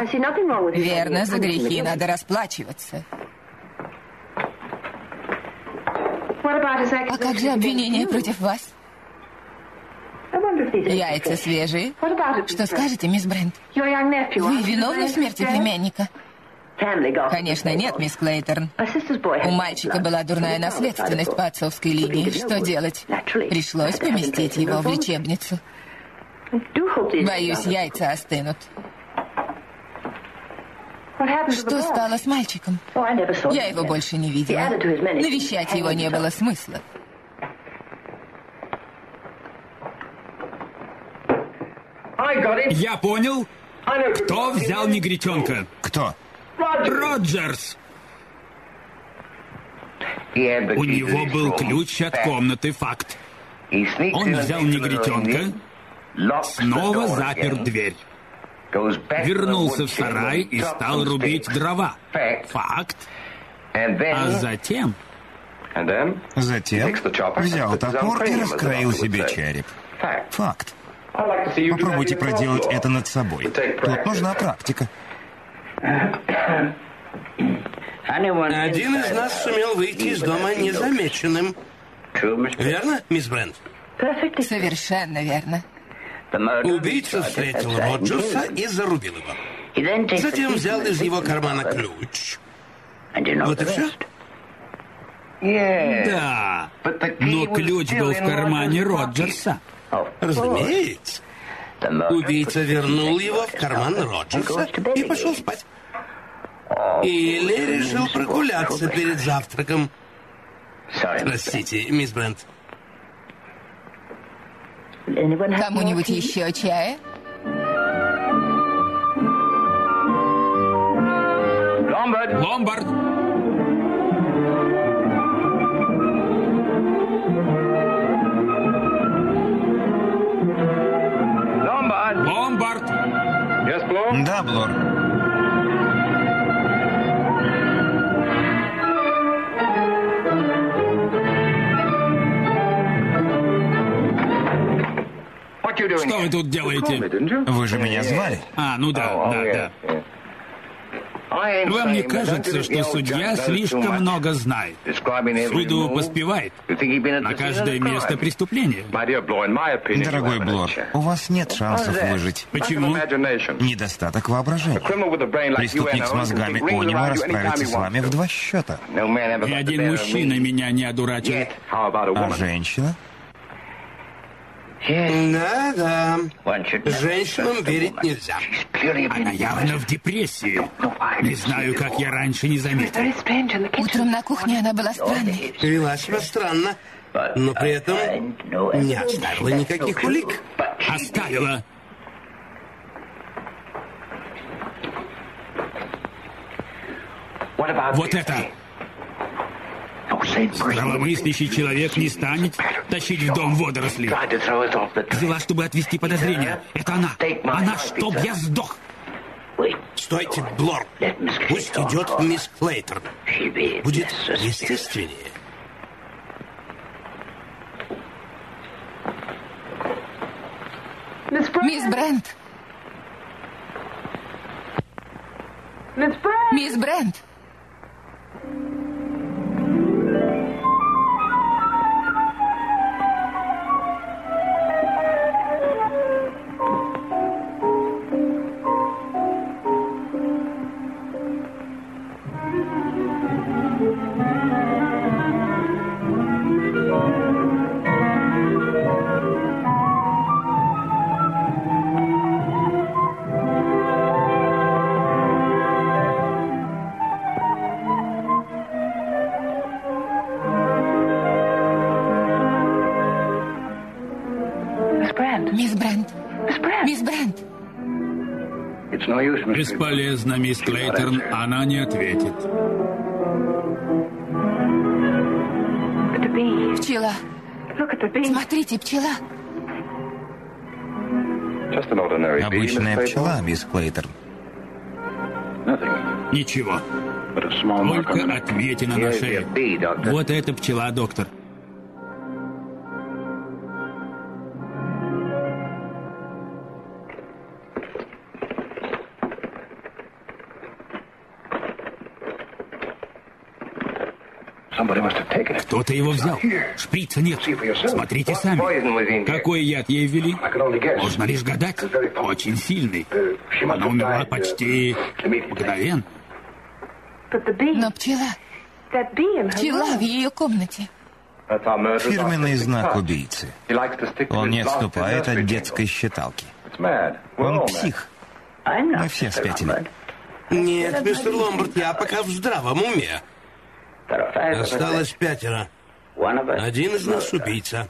Верно, за грехи надо расплачиваться. А как же обвинение против вас? Яйца свежие. Что скажете, мисс Брент? Вы виновны в смерти племянника? Конечно, нет, мисс Клейтерн. У мальчика была дурная наследственность по отцовской линии. Что делать? Пришлось поместить его в лечебницу. Боюсь, яйца остынут. Что стало с мальчиком? Я его больше не видела. Навещать его не было смысла. Я понял, кто взял негритенка. Кто? Роджерс. У него был ключ от комнаты, факт. Он взял негритенка, снова запер дверь. Вернулся в сарай и стал рубить дрова. Факт. А затем... Затем взял топор и раскроил себе череп. Факт. Попробуйте проделать это над собой. Тут нужна практика. Один из нас сумел выйти из дома незамеченным. Верно, мисс Брент? Совершенно верно. Убийца встретил Роджерса и зарубил его. Затем взял из его кармана ключ. Вот и все. Да, но ключ был в кармане Роджерса. Разумеется. Убийца вернул его в карман Роджерса и пошел спать. Или решил прогуляться перед завтраком. Простите, мисс Брент. Кому-нибудь еще чая? Ломбард! Ломбард! Да, Блор. Что вы тут делаете? Вы же меня звали. А, ну да, да, да. Вам не кажется, что судья слишком много знает? Суду поспевает на каждое место преступления. Дорогой Блор, у вас нет шансов выжить. Почему? Недостаток воображения. Преступник с мозгами Онима расправится с вами в два счета. Ни один мужчина меня не одурачил. А женщина? Да-да. Женщинам верить нельзя. Она явно в депрессии. Не знаю, как я раньше не заметил. Утром на кухне она была странной. Вела себя странно, но при этом не оставила никаких улик. Оставила. Вот это! Здравомыслящий человек не станет тащить в дом водоросли. Взяла, чтобы отвести подозрения. Это она. Она, чтоб я сдох. Стойте, Блор. Пусть идет мисс Клейтер. Будет естественнее. Мисс Брент. Мисс Брент. Бесполезно, мисс Клейтерн, она не ответит. Пчела. Смотрите, пчела. Обычная пчела, мисс Клейтерн. Ничего. Только отметина на шее. Вот эта пчела, доктор. Кто-то его взял. Шприца нет. Смотрите сами. Какой яд ей ввели? Можно лишь гадать. Очень сильный. Она умерла почти мгновенно. Но пчела... Пчела в ее комнате. Фирменный знак убийцы. Он не отступает от детской считалки. Он псих. Мы все спятили. Нет, мистер Ломбард, я пока в здравом уме. Осталось пятеро. Один из нас убийца.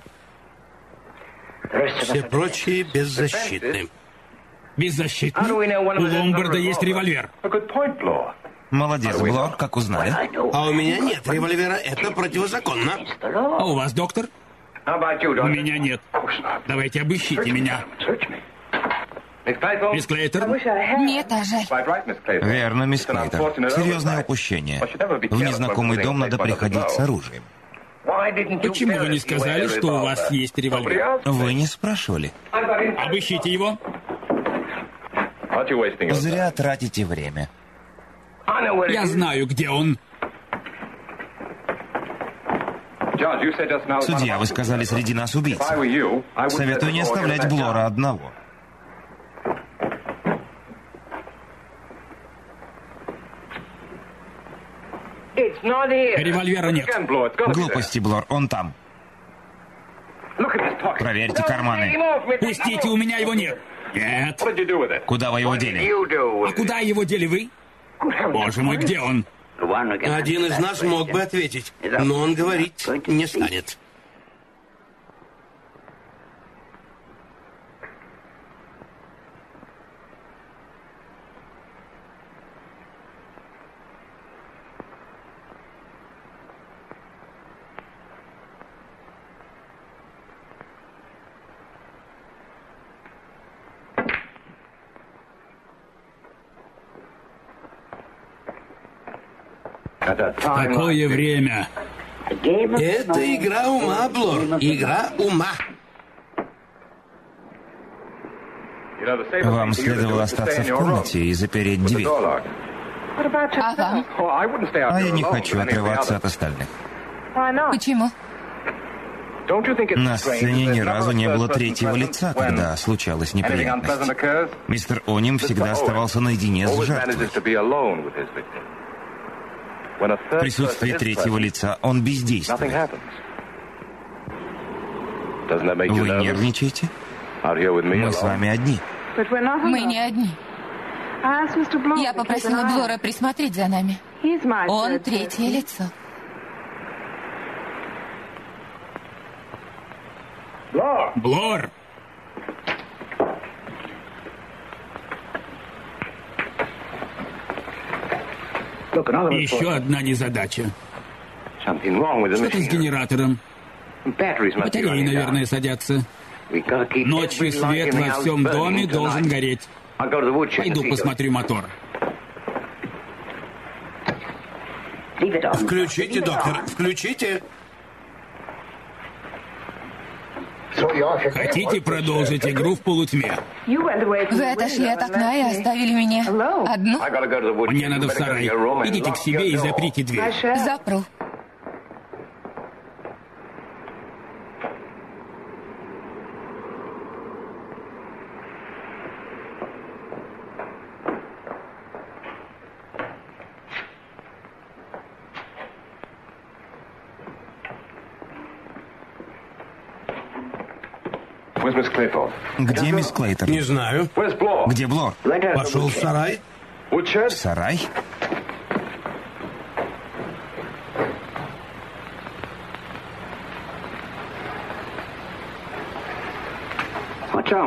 Все прочие беззащитны. Беззащитны? У Ломбарда есть револьвер. Молодец, Блор, как узнали? А у меня нет револьвера, это противозаконно. А у вас, доктор? У меня нет. Давайте обыщите меня. Мисс Клейтер? Нет, а жаль. Верно, мисс Клейтер. Серьезное упущение. В незнакомый дом надо приходить с оружием. Почему вы не сказали, что у вас есть револьвер? Вы не спрашивали. Обыщите его. Зря тратите время. Я знаю, где он. Судья, вы сказали, среди нас убийца. Советую не оставлять Блора одного. Револьвера нет. Глупости, Блор, он там. Проверьте карманы. Пустите, у меня его нет. Нет. Куда вы его дели? А куда его дели вы? Боже мой, где он? Один из нас мог бы ответить, но он говорить не станет. Какое время? Это игра ума, Блор. Игра ума. Вам следовало остаться в комнате и запереть дверь. А вам? А я не хочу отрываться от остальных. Почему? На сцене ни разу не было третьего лица, когда случалась неприятность. Мистер Оним всегда оставался наедине с жертвой. В присутствии третьего лица он бездействует. Вы нервничаете? Мы с вами одни. Мы не одни. Я попросила Блора присмотреть за нами. Он третье лицо. Блор! Еще одна незадача. Что-то с генератором. Батареи, наверное, садятся. Ночью свет во всем доме должен гореть. Пойду посмотрю мотор. Включите, доктор, включите. Хотите продолжить игру в полутьме? Вы отошли от окна и оставили меня одну? Мне надо в сарай. Идите к себе и заприте дверь. Запру. Где мисс Клейтер? Не знаю. Где Блор? Пошел в сарай. В сарай?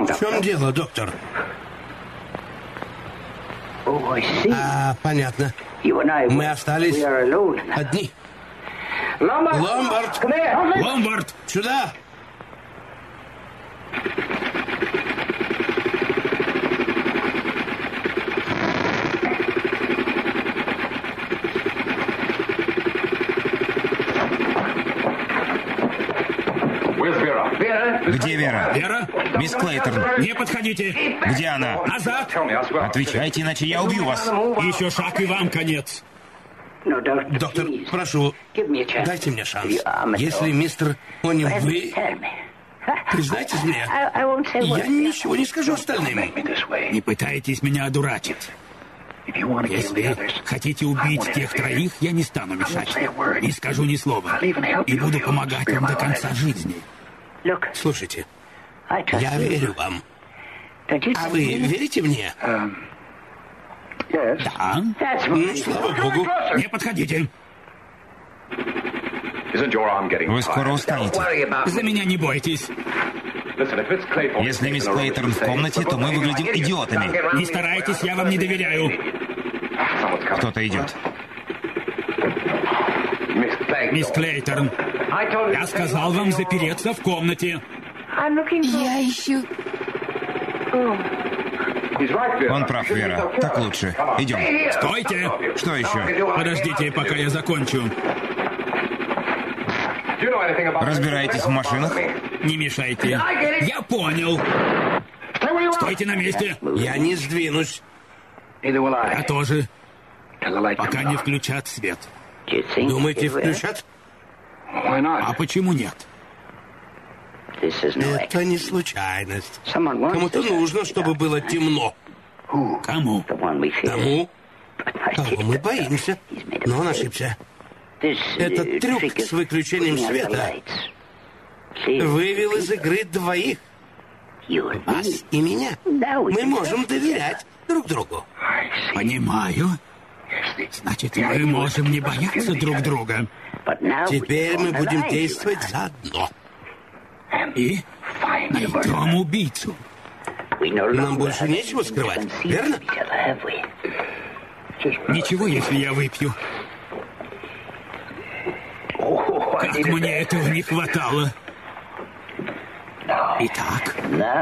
В чем дело, доктор? А, понятно. Мы остались одни. Ломбард! Ломбард! Сюда! Где Вера? Вера? Мисс Клейтерн. Не подходите! Где она? Назад! Отвечайте, иначе я убью вас. Еще шаг, и вам конец. Доктор, прошу, дайте мне шанс. Если мистер Оним вы... Признайтесь мне, я ничего не скажу остальным. Не пытайтесь меня одурачить. Если хотите убить тех троих, я не стану мешать. Не скажу ни слова. И буду помогать вам до конца жизни. Слушайте, я верю вам. А вы верите мне? Да? Ну, слава богу. Не подходите. Вы скоро устанете. За меня не бойтесь. Если мисс Клейтерн в комнате, то мы выглядим идиотами. Не старайтесь, я вам не доверяю. Кто-то идет. Мисс Клейтерн, я сказал вам запереться в комнате. Я ищу... Он прав, Вера. Так лучше. Идем. Стойте! Что еще? Подождите, пока я закончу. Разбираетесь в машинах? Не мешайте. Я понял. Стойте на месте. Я не сдвинусь. Я тоже. Пока не включат свет. Думаете, включат? А почему нет? Это не случайность. Кому-то нужно, чтобы было темно. Кому? Тому, кого мы боимся. Но он ошибся. Этот трюк с выключением света вывел из игры двоих. Вас и меня. Мы можем доверять друг другу. Понимаю. Значит, мы можем не бояться друг друга. Теперь мы будем действовать заодно. И найдем убийцу. Нам больше нечего скрывать, верно? Ничего, если я выпью. Как мне этого не хватало. Итак,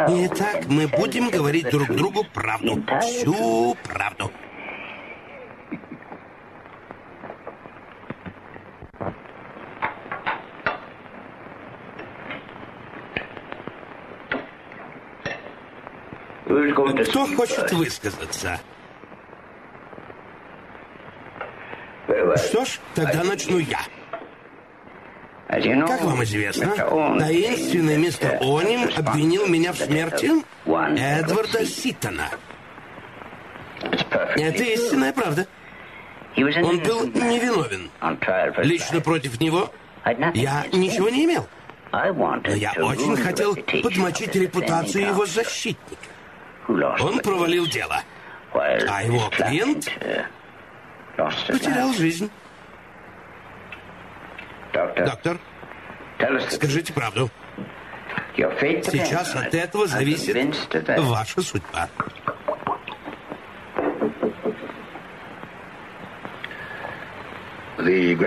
Итак, мы будем говорить друг другу правду. Всю правду. Кто хочет высказаться? Что ж, тогда начну я. Как вам известно, таинственный мистер Оним обвинил меня в смерти Эдварда Ситона. Это истинная правда. Он был невиновен. Лично против него я ничего не имел. Но я очень хотел подмочить репутацию его защитника. Он провалил дело, а его клиент потерял жизнь. Доктор, скажите правду. Сейчас от этого зависит ваша судьба.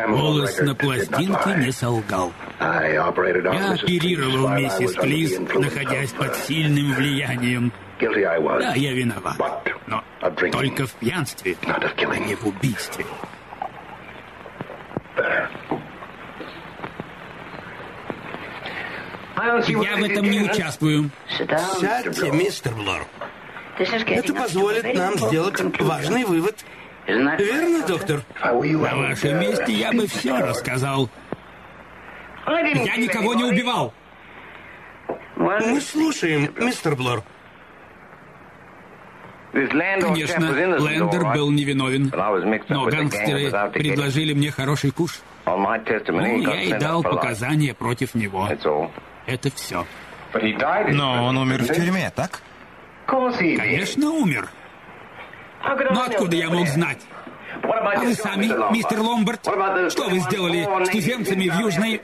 голос на пластинке не солгал. Я оперировал миссис Клиз, находясь под сильным влиянием. Да, я виноват. Но только в пьянстве, а не в убийстве. Я в этом не участвую. Сядьте, мистер Блор. Это позволит нам сделать важный вывод. Верно, доктор? На вашем месте я бы все рассказал. Я никого не убивал. Мы слушаем, мистер Блор. Конечно, Лендер был невиновен, но гангстеры предложили мне хороший куш. Ну, я и дал показания против него. Это все. Но он умер в тюрьме, так? Конечно, умер. Но откуда я мог знать? А вы сами, мистер Ломбард, что вы сделали с туземцами в Южной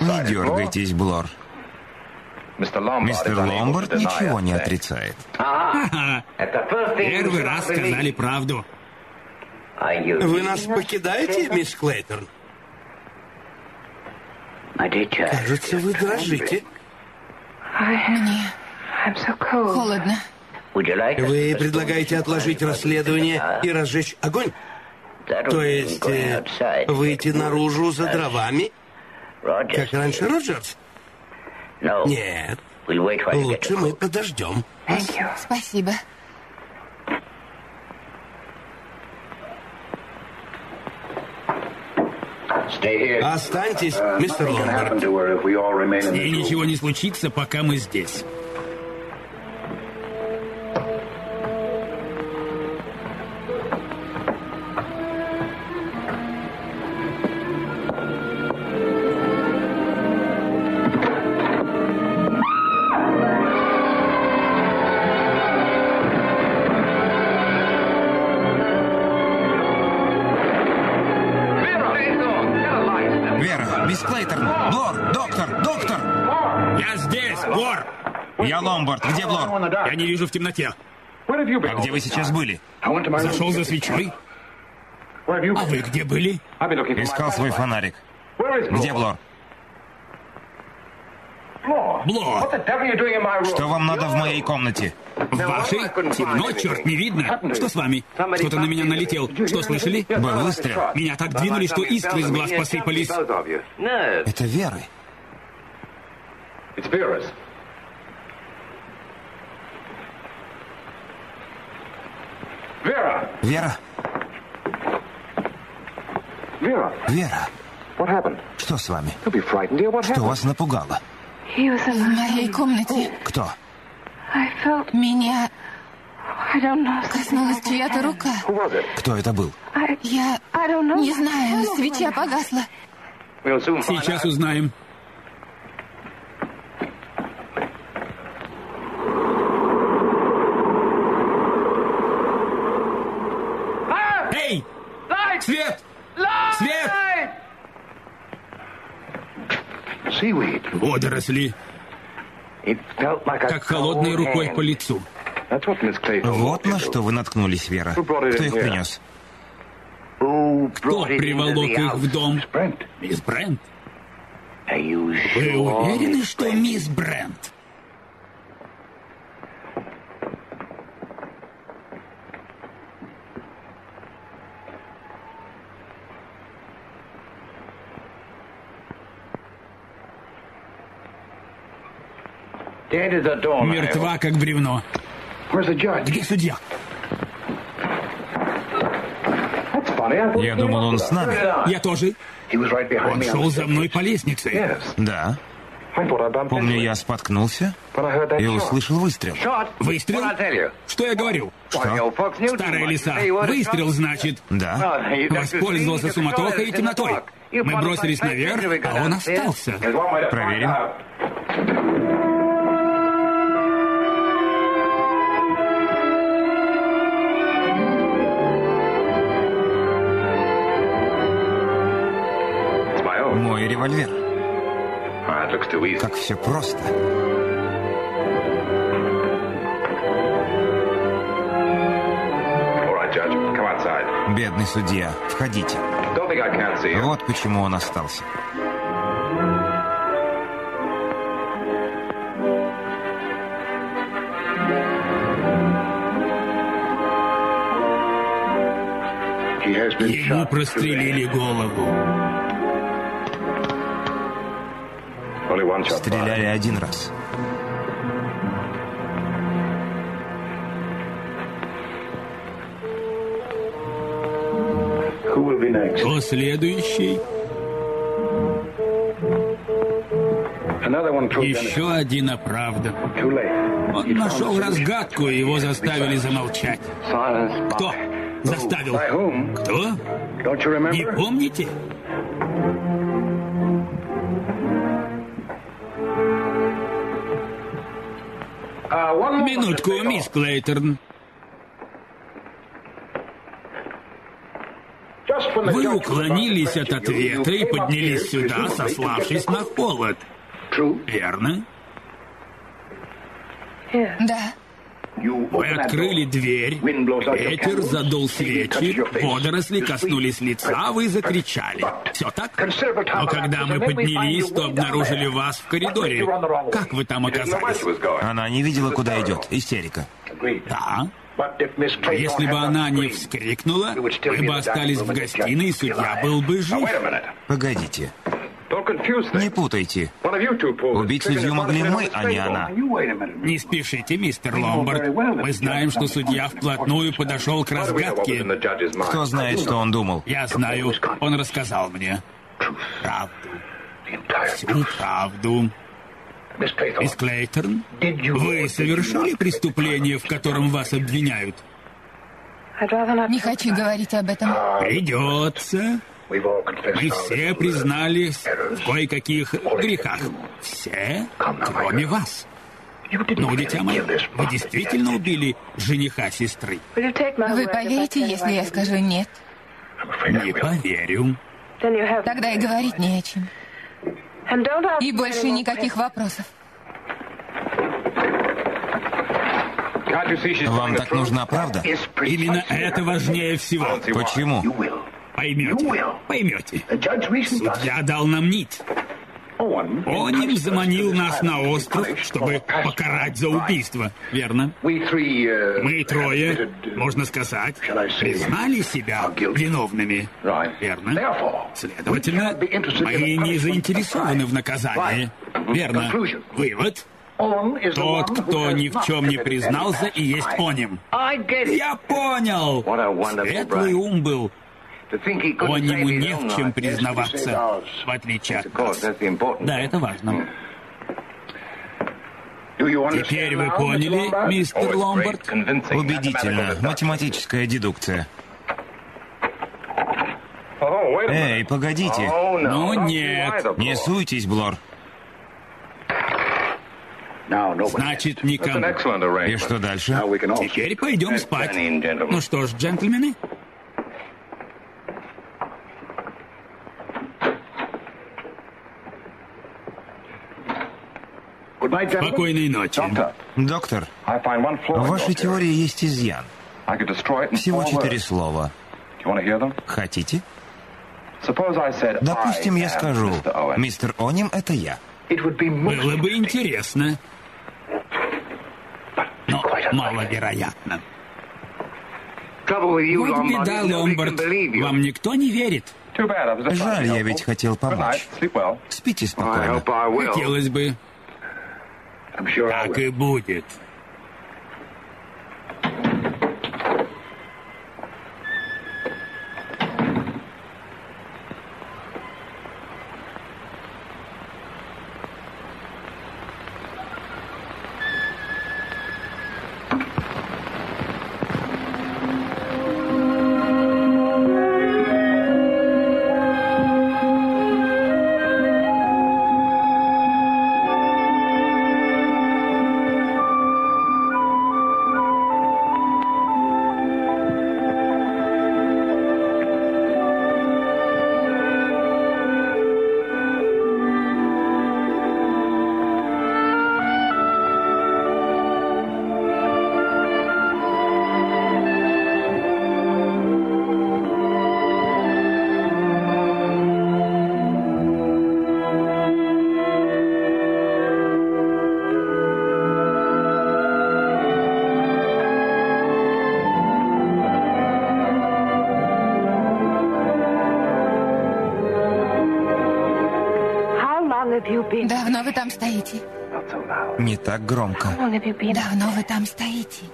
Не дергайтесь, Блор. Мистер Ломбард ничего не отрицает. Первый раз сказали правду. Вы нас покидаете, мисс Клейтерн? Кажется, вы дрожите. Мне холодно. Вы предлагаете отложить расследование и разжечь огонь? То есть э, выйти наружу за дровами, как раньше Роджерс? Нет. Лучше мы подождем. Спасибо. Останьтесь, мистер Ломбард. С ней ничего не случится, пока мы здесь. Я Ломбард, где Блор? Я не вижу в темноте. А где вы сейчас были? Зашел за свечой. А вы где были? Искал свой фонарик. Где Блор? Бло, Что вам надо в моей комнате? в вашей? Темно, черт, не видно. Что с вами? Кто-то на меня налетел. Что, слышали? Был выстрел. Меня так двинули, что искры из глаз посыпались. Это Веры. Vera! Вера, Vera! Вера, What happened? что с вами? Don't be frightened, dear. What Что happened? вас напугало? В моей комнате Кто? меня коснулась чья-то рука. Кто это был? Я не знаю, свеча погасла. Сейчас out. узнаем. Эй! Свет! Свет! Seaweed. Водоросли, It felt like a как холодной рукой по лицу. That's what Miss Clayton Вот на что вы наткнулись, Вера. Кто их принес? Who Кто приволок их в дом? Мисс Брент. Are you Вы sure, уверены, Miss что мисс Брент? Мертва, как бревно. Where's the judge? Где судья? That's funny. I thought Я he думал, он с нами. Я тоже. Он шел за мной по лестнице. Yes. Да. Помню, я споткнулся и услышал выстрел. Выстрел? Что я говорю? Too Старая лиса. Выстрел, значит. Да. Воспользовался суматохой и темнотой. Мы бросились наверх, а он остался. Проверим. Револьвер. Easy. Как все просто. Бедный судья. Входите. Вот почему он остался. Ему прострелили голову. Стреляли один раз. Who will be next? Кто следующий? Another one proved Еще один оправдан. Too late. Он нашел разгадку, и его заставили замолчать. Кто? Заставил. Кто? Don't you Не помните? Минутку, мисс Клейтерн. Вы уклонились от ответа и поднялись сюда, сославшись на холод. Верно? Да. Вы открыли дверь, ветер задул свечи, водоросли коснулись лица, вы закричали. Все так? Но когда мы поднялись, то обнаружили вас в коридоре. Как вы там оказались? Она не видела, куда идет. Истерика. Да. Если бы она не вскрикнула, мы бы остались в гостиной, и судья был бы жив. Погодите. Не путайте. Убить судью могли мы, а не она. Не спешите, мистер Ломбард. Мы знаем, что судья вплотную подошел к разгадке. Кто знает, что он думал? Я знаю. Он рассказал мне. Правду. Всю правду. Мисс Клейтерн, вы совершили преступление, в котором вас обвиняют? Не хочу говорить об этом. Придется. Мы все признались в кое-каких грехах. Все, кроме вас. Ну, дитя мое, вы действительно убили жениха сестры? Вы поверите, если я скажу нет? Не поверю. Тогда и говорить не о чем. И больше никаких вопросов. Вам так нужна правда? Именно это важнее всего. Почему? Поймете, поймете. Судья дал нам нить. Оним заманил нас на остров, чтобы покарать за убийство, верно? Мы трое, можно сказать, признали себя виновными, верно? Следовательно, мы не заинтересованы в наказании, верно? Вывод? Тот, кто ни в чем не признался, и есть оним. Я понял! Светлый ум был он ему не в чем признаваться, в отличие от нас. Да, это важно. Теперь вы поняли, мистер Ломбард? Убедительно. Математическая дедукция. Эй, погодите. Ну нет. Не суйтесь, Блор. Значит, никому. И что дальше? Теперь пойдем спать. Ну что ж, джентльмены, Спокойной ночи. Доктор, в вашей теории есть изъян. Всего четыре слова. Хотите? Допустим, я скажу, мистер Оним — это я. Было бы интересно. Но маловероятно. Вот беда, Ломбард. Вам никто не верит. Жаль, я ведь хотел помочь. Спите спокойно. Хотелось бы. Так и будет. Там стоите? Не так громко. Давно вы там стоите?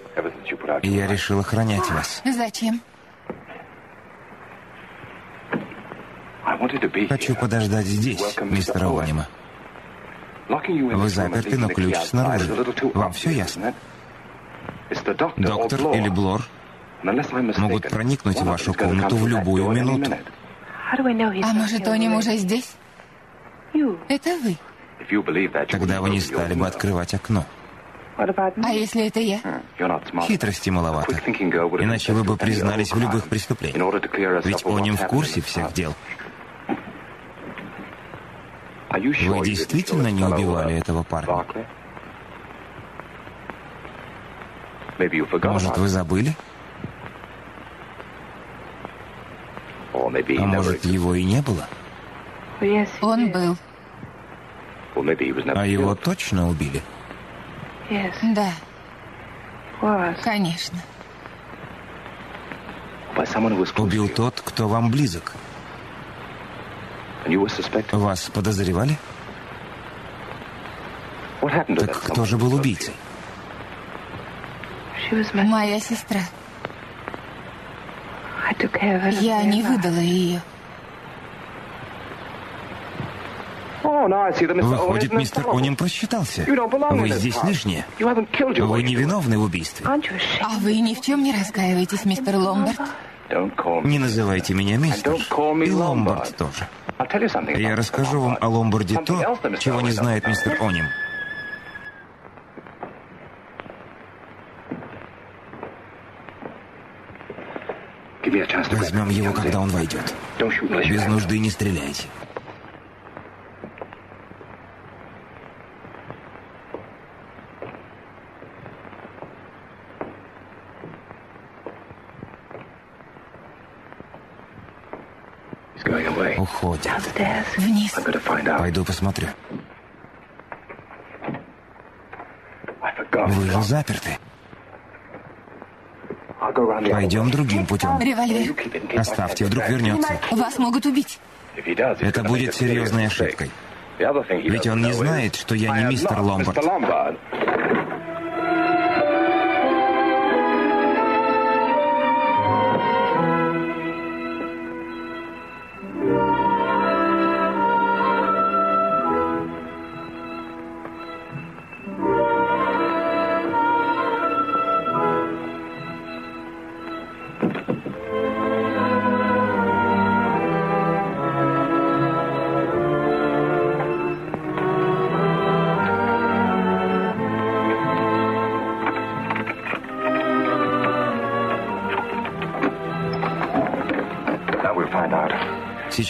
Я решил охранять вас. Зачем? Хочу подождать здесь, мистер Онима. Вы заперты, но ключ снаружи. Вам все ясно? Доктор или Блор могут проникнуть в вашу комнату в любую минуту. А может, Оним уже здесь? Это вы. Тогда вы не стали бы открывать окно. А если это я? Хитрости маловато. Иначе вы бы признались в любых преступлениях. Ведь Оним в курсе всех дел. Вы действительно не убивали этого парня? Может, вы забыли? А может, его и не было? Он был. А его точно убили? Да. Конечно. Убил тот, кто вам близок. Вас подозревали? Так кто же был убийцей? Моя сестра. Я не выдала ее. Выходит, мистер Оним просчитался. Вы здесь лишние. Вы невиновны в убийстве. А вы ни в чем не раскаиваетесь, мистер Ломбард? Не называйте меня мистер. И Ломбард тоже. Я расскажу вам о Ломбарде то, чего не знает мистер Оним. Возьмем его, когда он войдет. Без нужды не стреляйте. Уходит. Вниз. Пойду посмотрю. Вы же заперты. Пойдем другим путем. Револьвер. Оставьте, вдруг вернется. Вас могут убить. Это будет серьезной ошибкой. Ведь он не знает, что я не мистер Ломбард.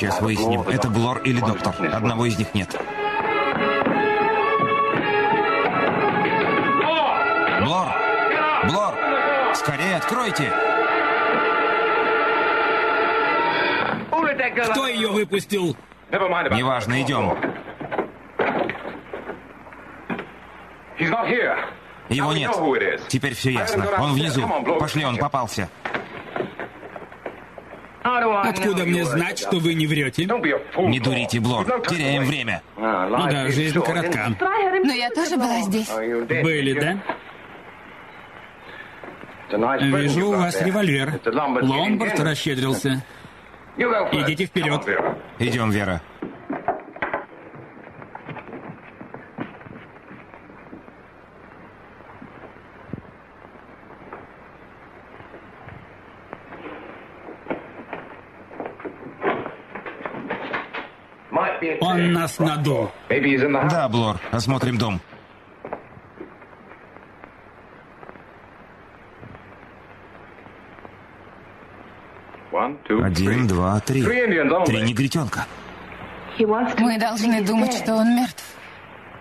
Сейчас выясним, это Блор или доктор. Одного из них нет. Блор! Блор! Скорее откройте! Кто ее выпустил? Неважно, идем. Его нет. Теперь все ясно. Он внизу. Пошли, он попался. Откуда мне знать, что вы не врете? Не дурите, Блор. Теряем время. Ну да, жизнь коротка. Но я тоже была здесь. Были, да? Вижу, у вас револьвер. Ломбард расщедрился. Идите вперед. Идем, Вера. Нас надул. Да, Блор, осмотрим дом. Один, два, три. Три негритенка. Мы должны думать, что он мертв.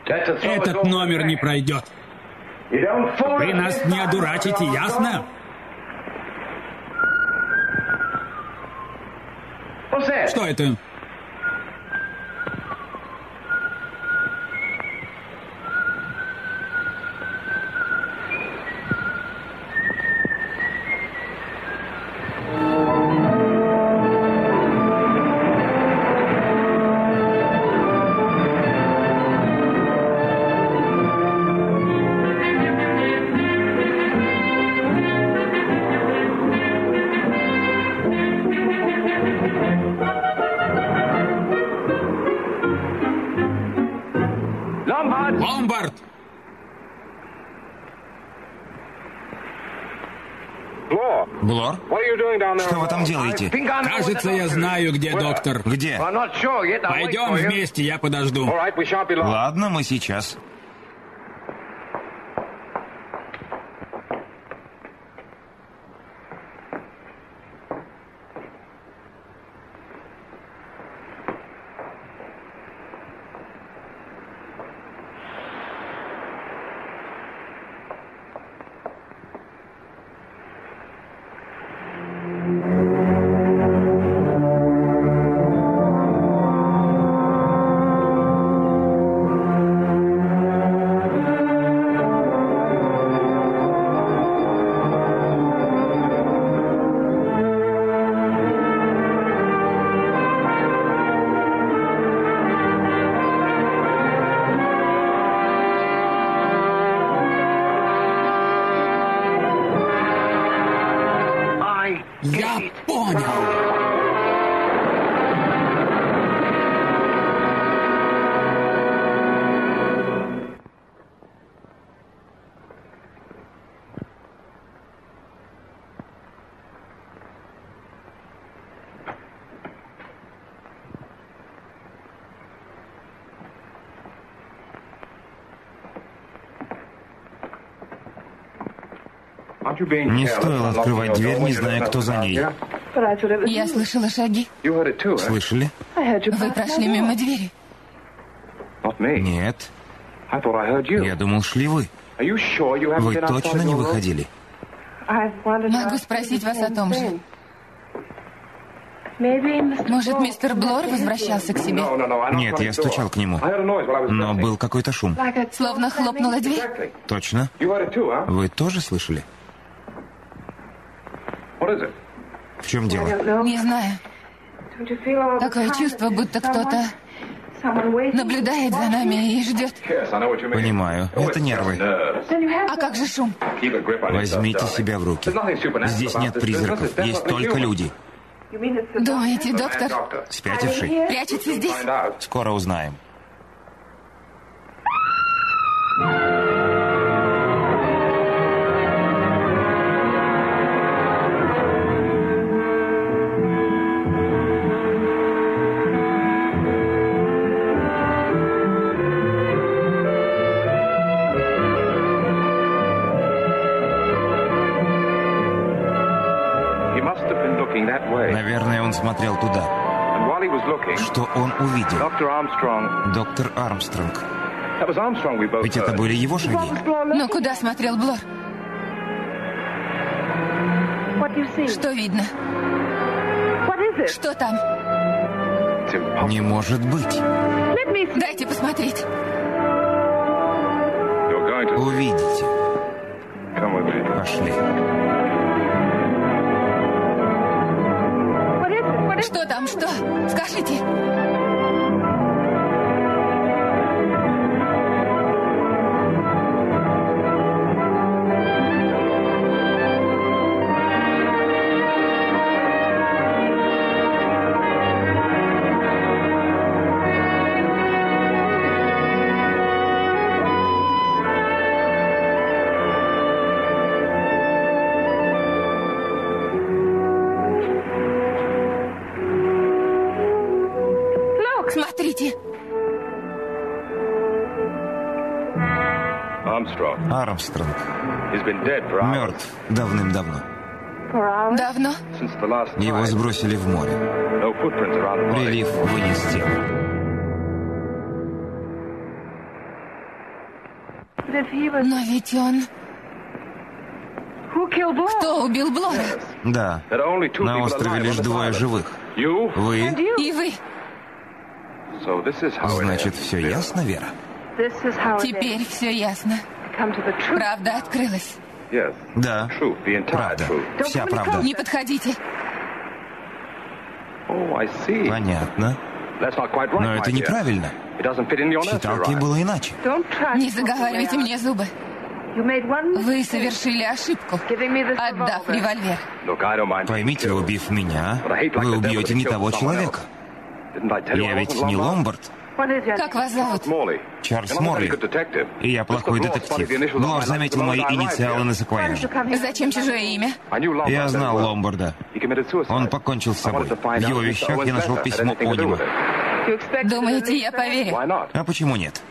Этот номер не пройдет. Вы нас не одурачите, ясно? Что это? Ломбард! Блор? Что вы там делаете? Кажется, я знаю, где доктор. Где? Пойдем вместе, я подожду. Ладно, мы сейчас. Не стоило открывать дверь, не зная, кто за ней. Я слышала шаги. Слышали? Вы прошли мимо двери. Нет. Я думал, шли вы. Вы точно не выходили? Могу спросить вас о том же. Может, мистер Блор возвращался к себе? Нет, я стучал к нему. Но был какой-то шум. Словно хлопнула дверь. Точно? Вы тоже слышали? В чем дело? Не знаю. Такое чувство, будто кто-то наблюдает за нами и ждет. Понимаю, это нервы. А как же шум? Возьмите себя в руки. Здесь нет призраков, есть только люди. Думаете, доктор Спятивший? прячется здесь? Скоро узнаем. Доктор Армстронг. Ведь это были его шаги. Ну, куда смотрел Блор? Что видно? Что там? Не может быть. Дайте посмотреть. Увидите. Пошли. Что там, что? Скажите. Армстронг. Мертв давным-давно. Давно? Его сбросили в море. Прилив вынес тело. Но ведь он... Кто убил Блора? Да. На острове лишь двое живых. Вы? И вы. Значит, все ясно, Вера? Теперь все ясно. Правда открылась. Да. Правда. Вся правда. Не подходите. Понятно. Но это неправильно. В читалке было иначе. Не заговаривайте мне зубы. Вы совершили ошибку, отдав револьвер. Поймите, убив меня, вы убьете не того человека. Я ведь не Ломбард. Как вас зовут? Чарльз Морли. И я плохой детектив. Блор заметил мои инициалы на саквояже. Зачем чужое имя? Я знал Ломбарда. Он покончил с собой. В его вещах я нашел письмо Онима. Думаете, я поверю? А почему нет?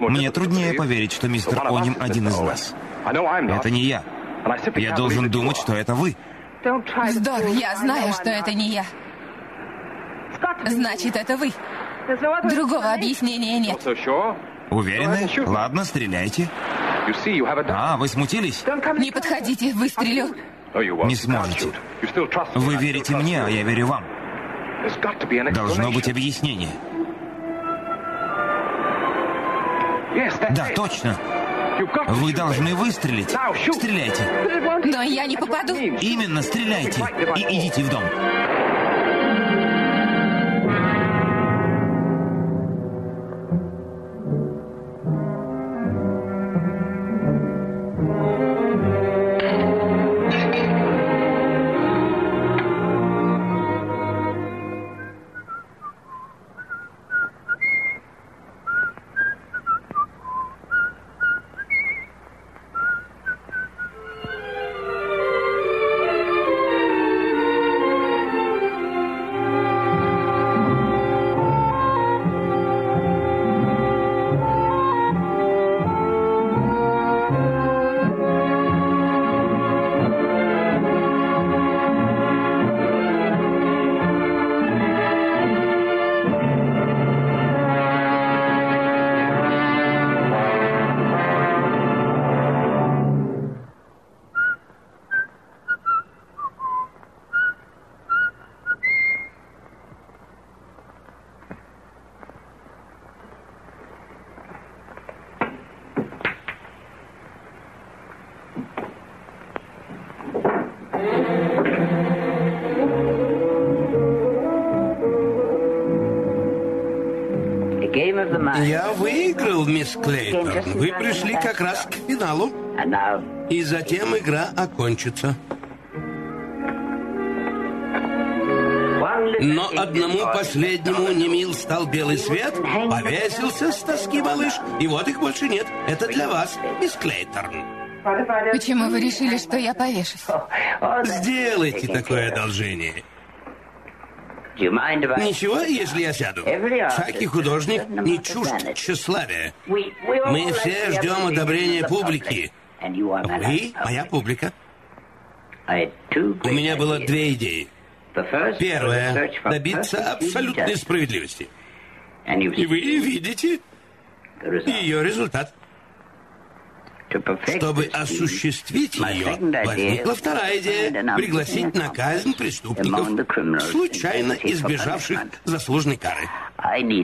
Мне труднее поверить, что мистер Оним один из нас. Это не я. Я должен думать, что это вы. Вздор, я знаю, что это не я. Значит, это вы. Другого объяснения нет. Уверены? Ладно, стреляйте. А, вы смутились? Не подходите, выстрелю. Не сможете. Вы верите мне, а я верю вам. Должно быть объяснение. Да, точно. Вы должны выстрелить. Стреляйте. Но я не попаду. Именно, стреляйте. И идите в дом. Мисс Клейтон. Вы пришли как раз к финалу. И затем игра окончится. Но одному последнему Немил стал белый свет, повесился с тоски малыш, и вот их больше нет. Это для вас, мисс Клейторн. Почему вы решили, что я повешусь? Сделайте такое одолжение. Ничего, если я сяду? Всякий художник не чужд тщеславия. Мы все ждем одобрения публики. Вы — моя публика. У меня было две идеи. Первое — добиться абсолютной справедливости. И вы видите ее результат. Чтобы осуществить ее, возникла вторая идея — пригласить на казнь преступников, случайно избежавших заслуженной кары.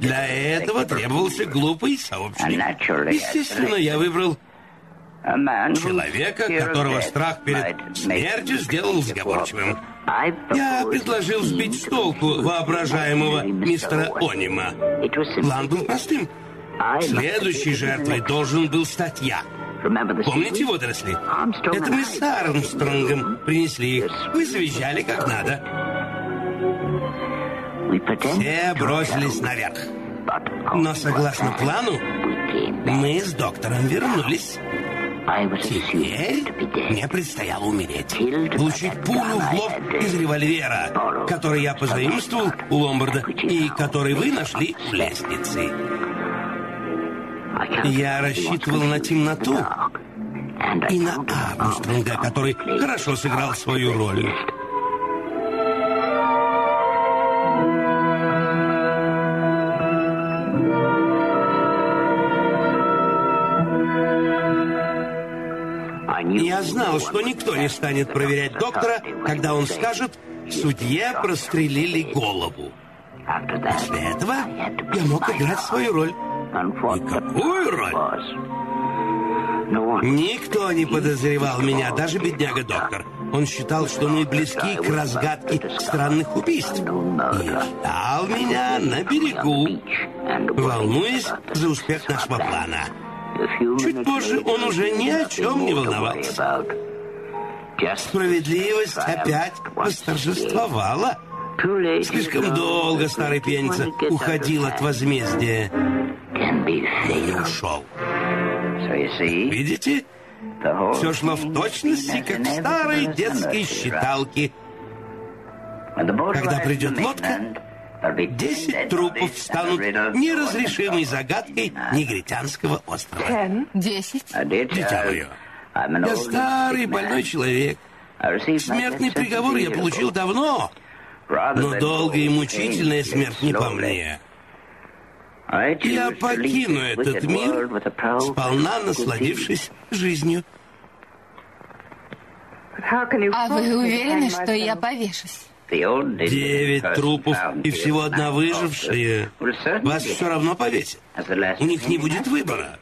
Для этого требовался глупый сообщник. Естественно, я выбрал человека, которого страх перед смертью сделал сговорчивым. Я предложил сбить с толку воображаемого мистера Онима. План был простым. Следующей жертвой должен был стать я. Помните водоросли? Это мы с Армстронгом принесли их. Вы завизжали как надо. Все бросились наверх. Но согласно плану, мы с доктором вернулись. Теперь мне предстояло умереть. Получить пулю в лоб из револьвера, который я позаимствовал у Ломбарда и который вы нашли в лестнице. Я рассчитывал на темноту и на Армстронга, который хорошо сыграл свою роль. Я знал, что никто не станет проверять доктора, когда он скажет, судье прострелили голову. После этого я мог играть свою роль. Какую роль? Никто не подозревал меня, даже бедняга-доктор. Он считал, что мы близки к разгадке странных убийств. И ждал меня на берегу, волнуясь за успех нашего плана. Чуть позже он уже ни о чем не волновался. Справедливость опять восторжествовала. Слишком долго старый пьяница уходил от возмездия. И ушел. Видите? Все шло в точности, как в старой детской считалке. Когда придет лодка, Десять трупов станут неразрешимой загадкой негритянского острова. Десять? Дитя мое, я старый больной человек. Смертный приговор я получил давно, но долгая и мучительная смерть не по мне. Я покину этот мир, сполна насладившись жизнью. А вы уверены, что я повешусь? Девять трупов и всего одна выжившая. Вас все равно повесят. У них не будет выбора.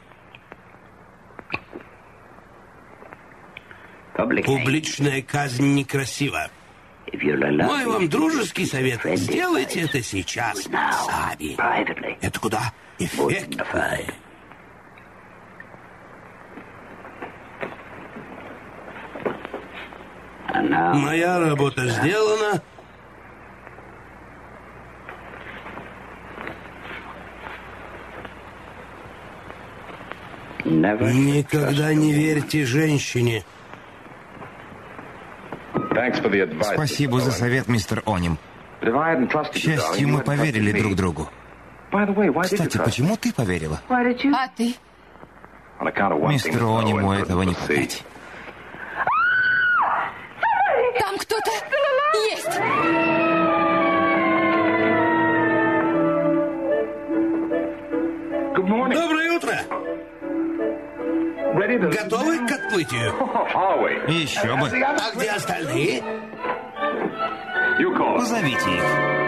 Публичная казнь некрасива. Мой вам дружеский совет. Сделайте это сейчас, сами. Это куда эффектнее. Моя работа сделана. Никогда не верьте женщине. Спасибо за совет, мистер Оним. К счастью, мы поверили друг другу. Кстати, почему ты поверила? А ты? Мистеру Ониму этого не понять. Там кто-то есть. Доброе. Готовы к отплытию? Еще бы. А где остальные? Позовите их.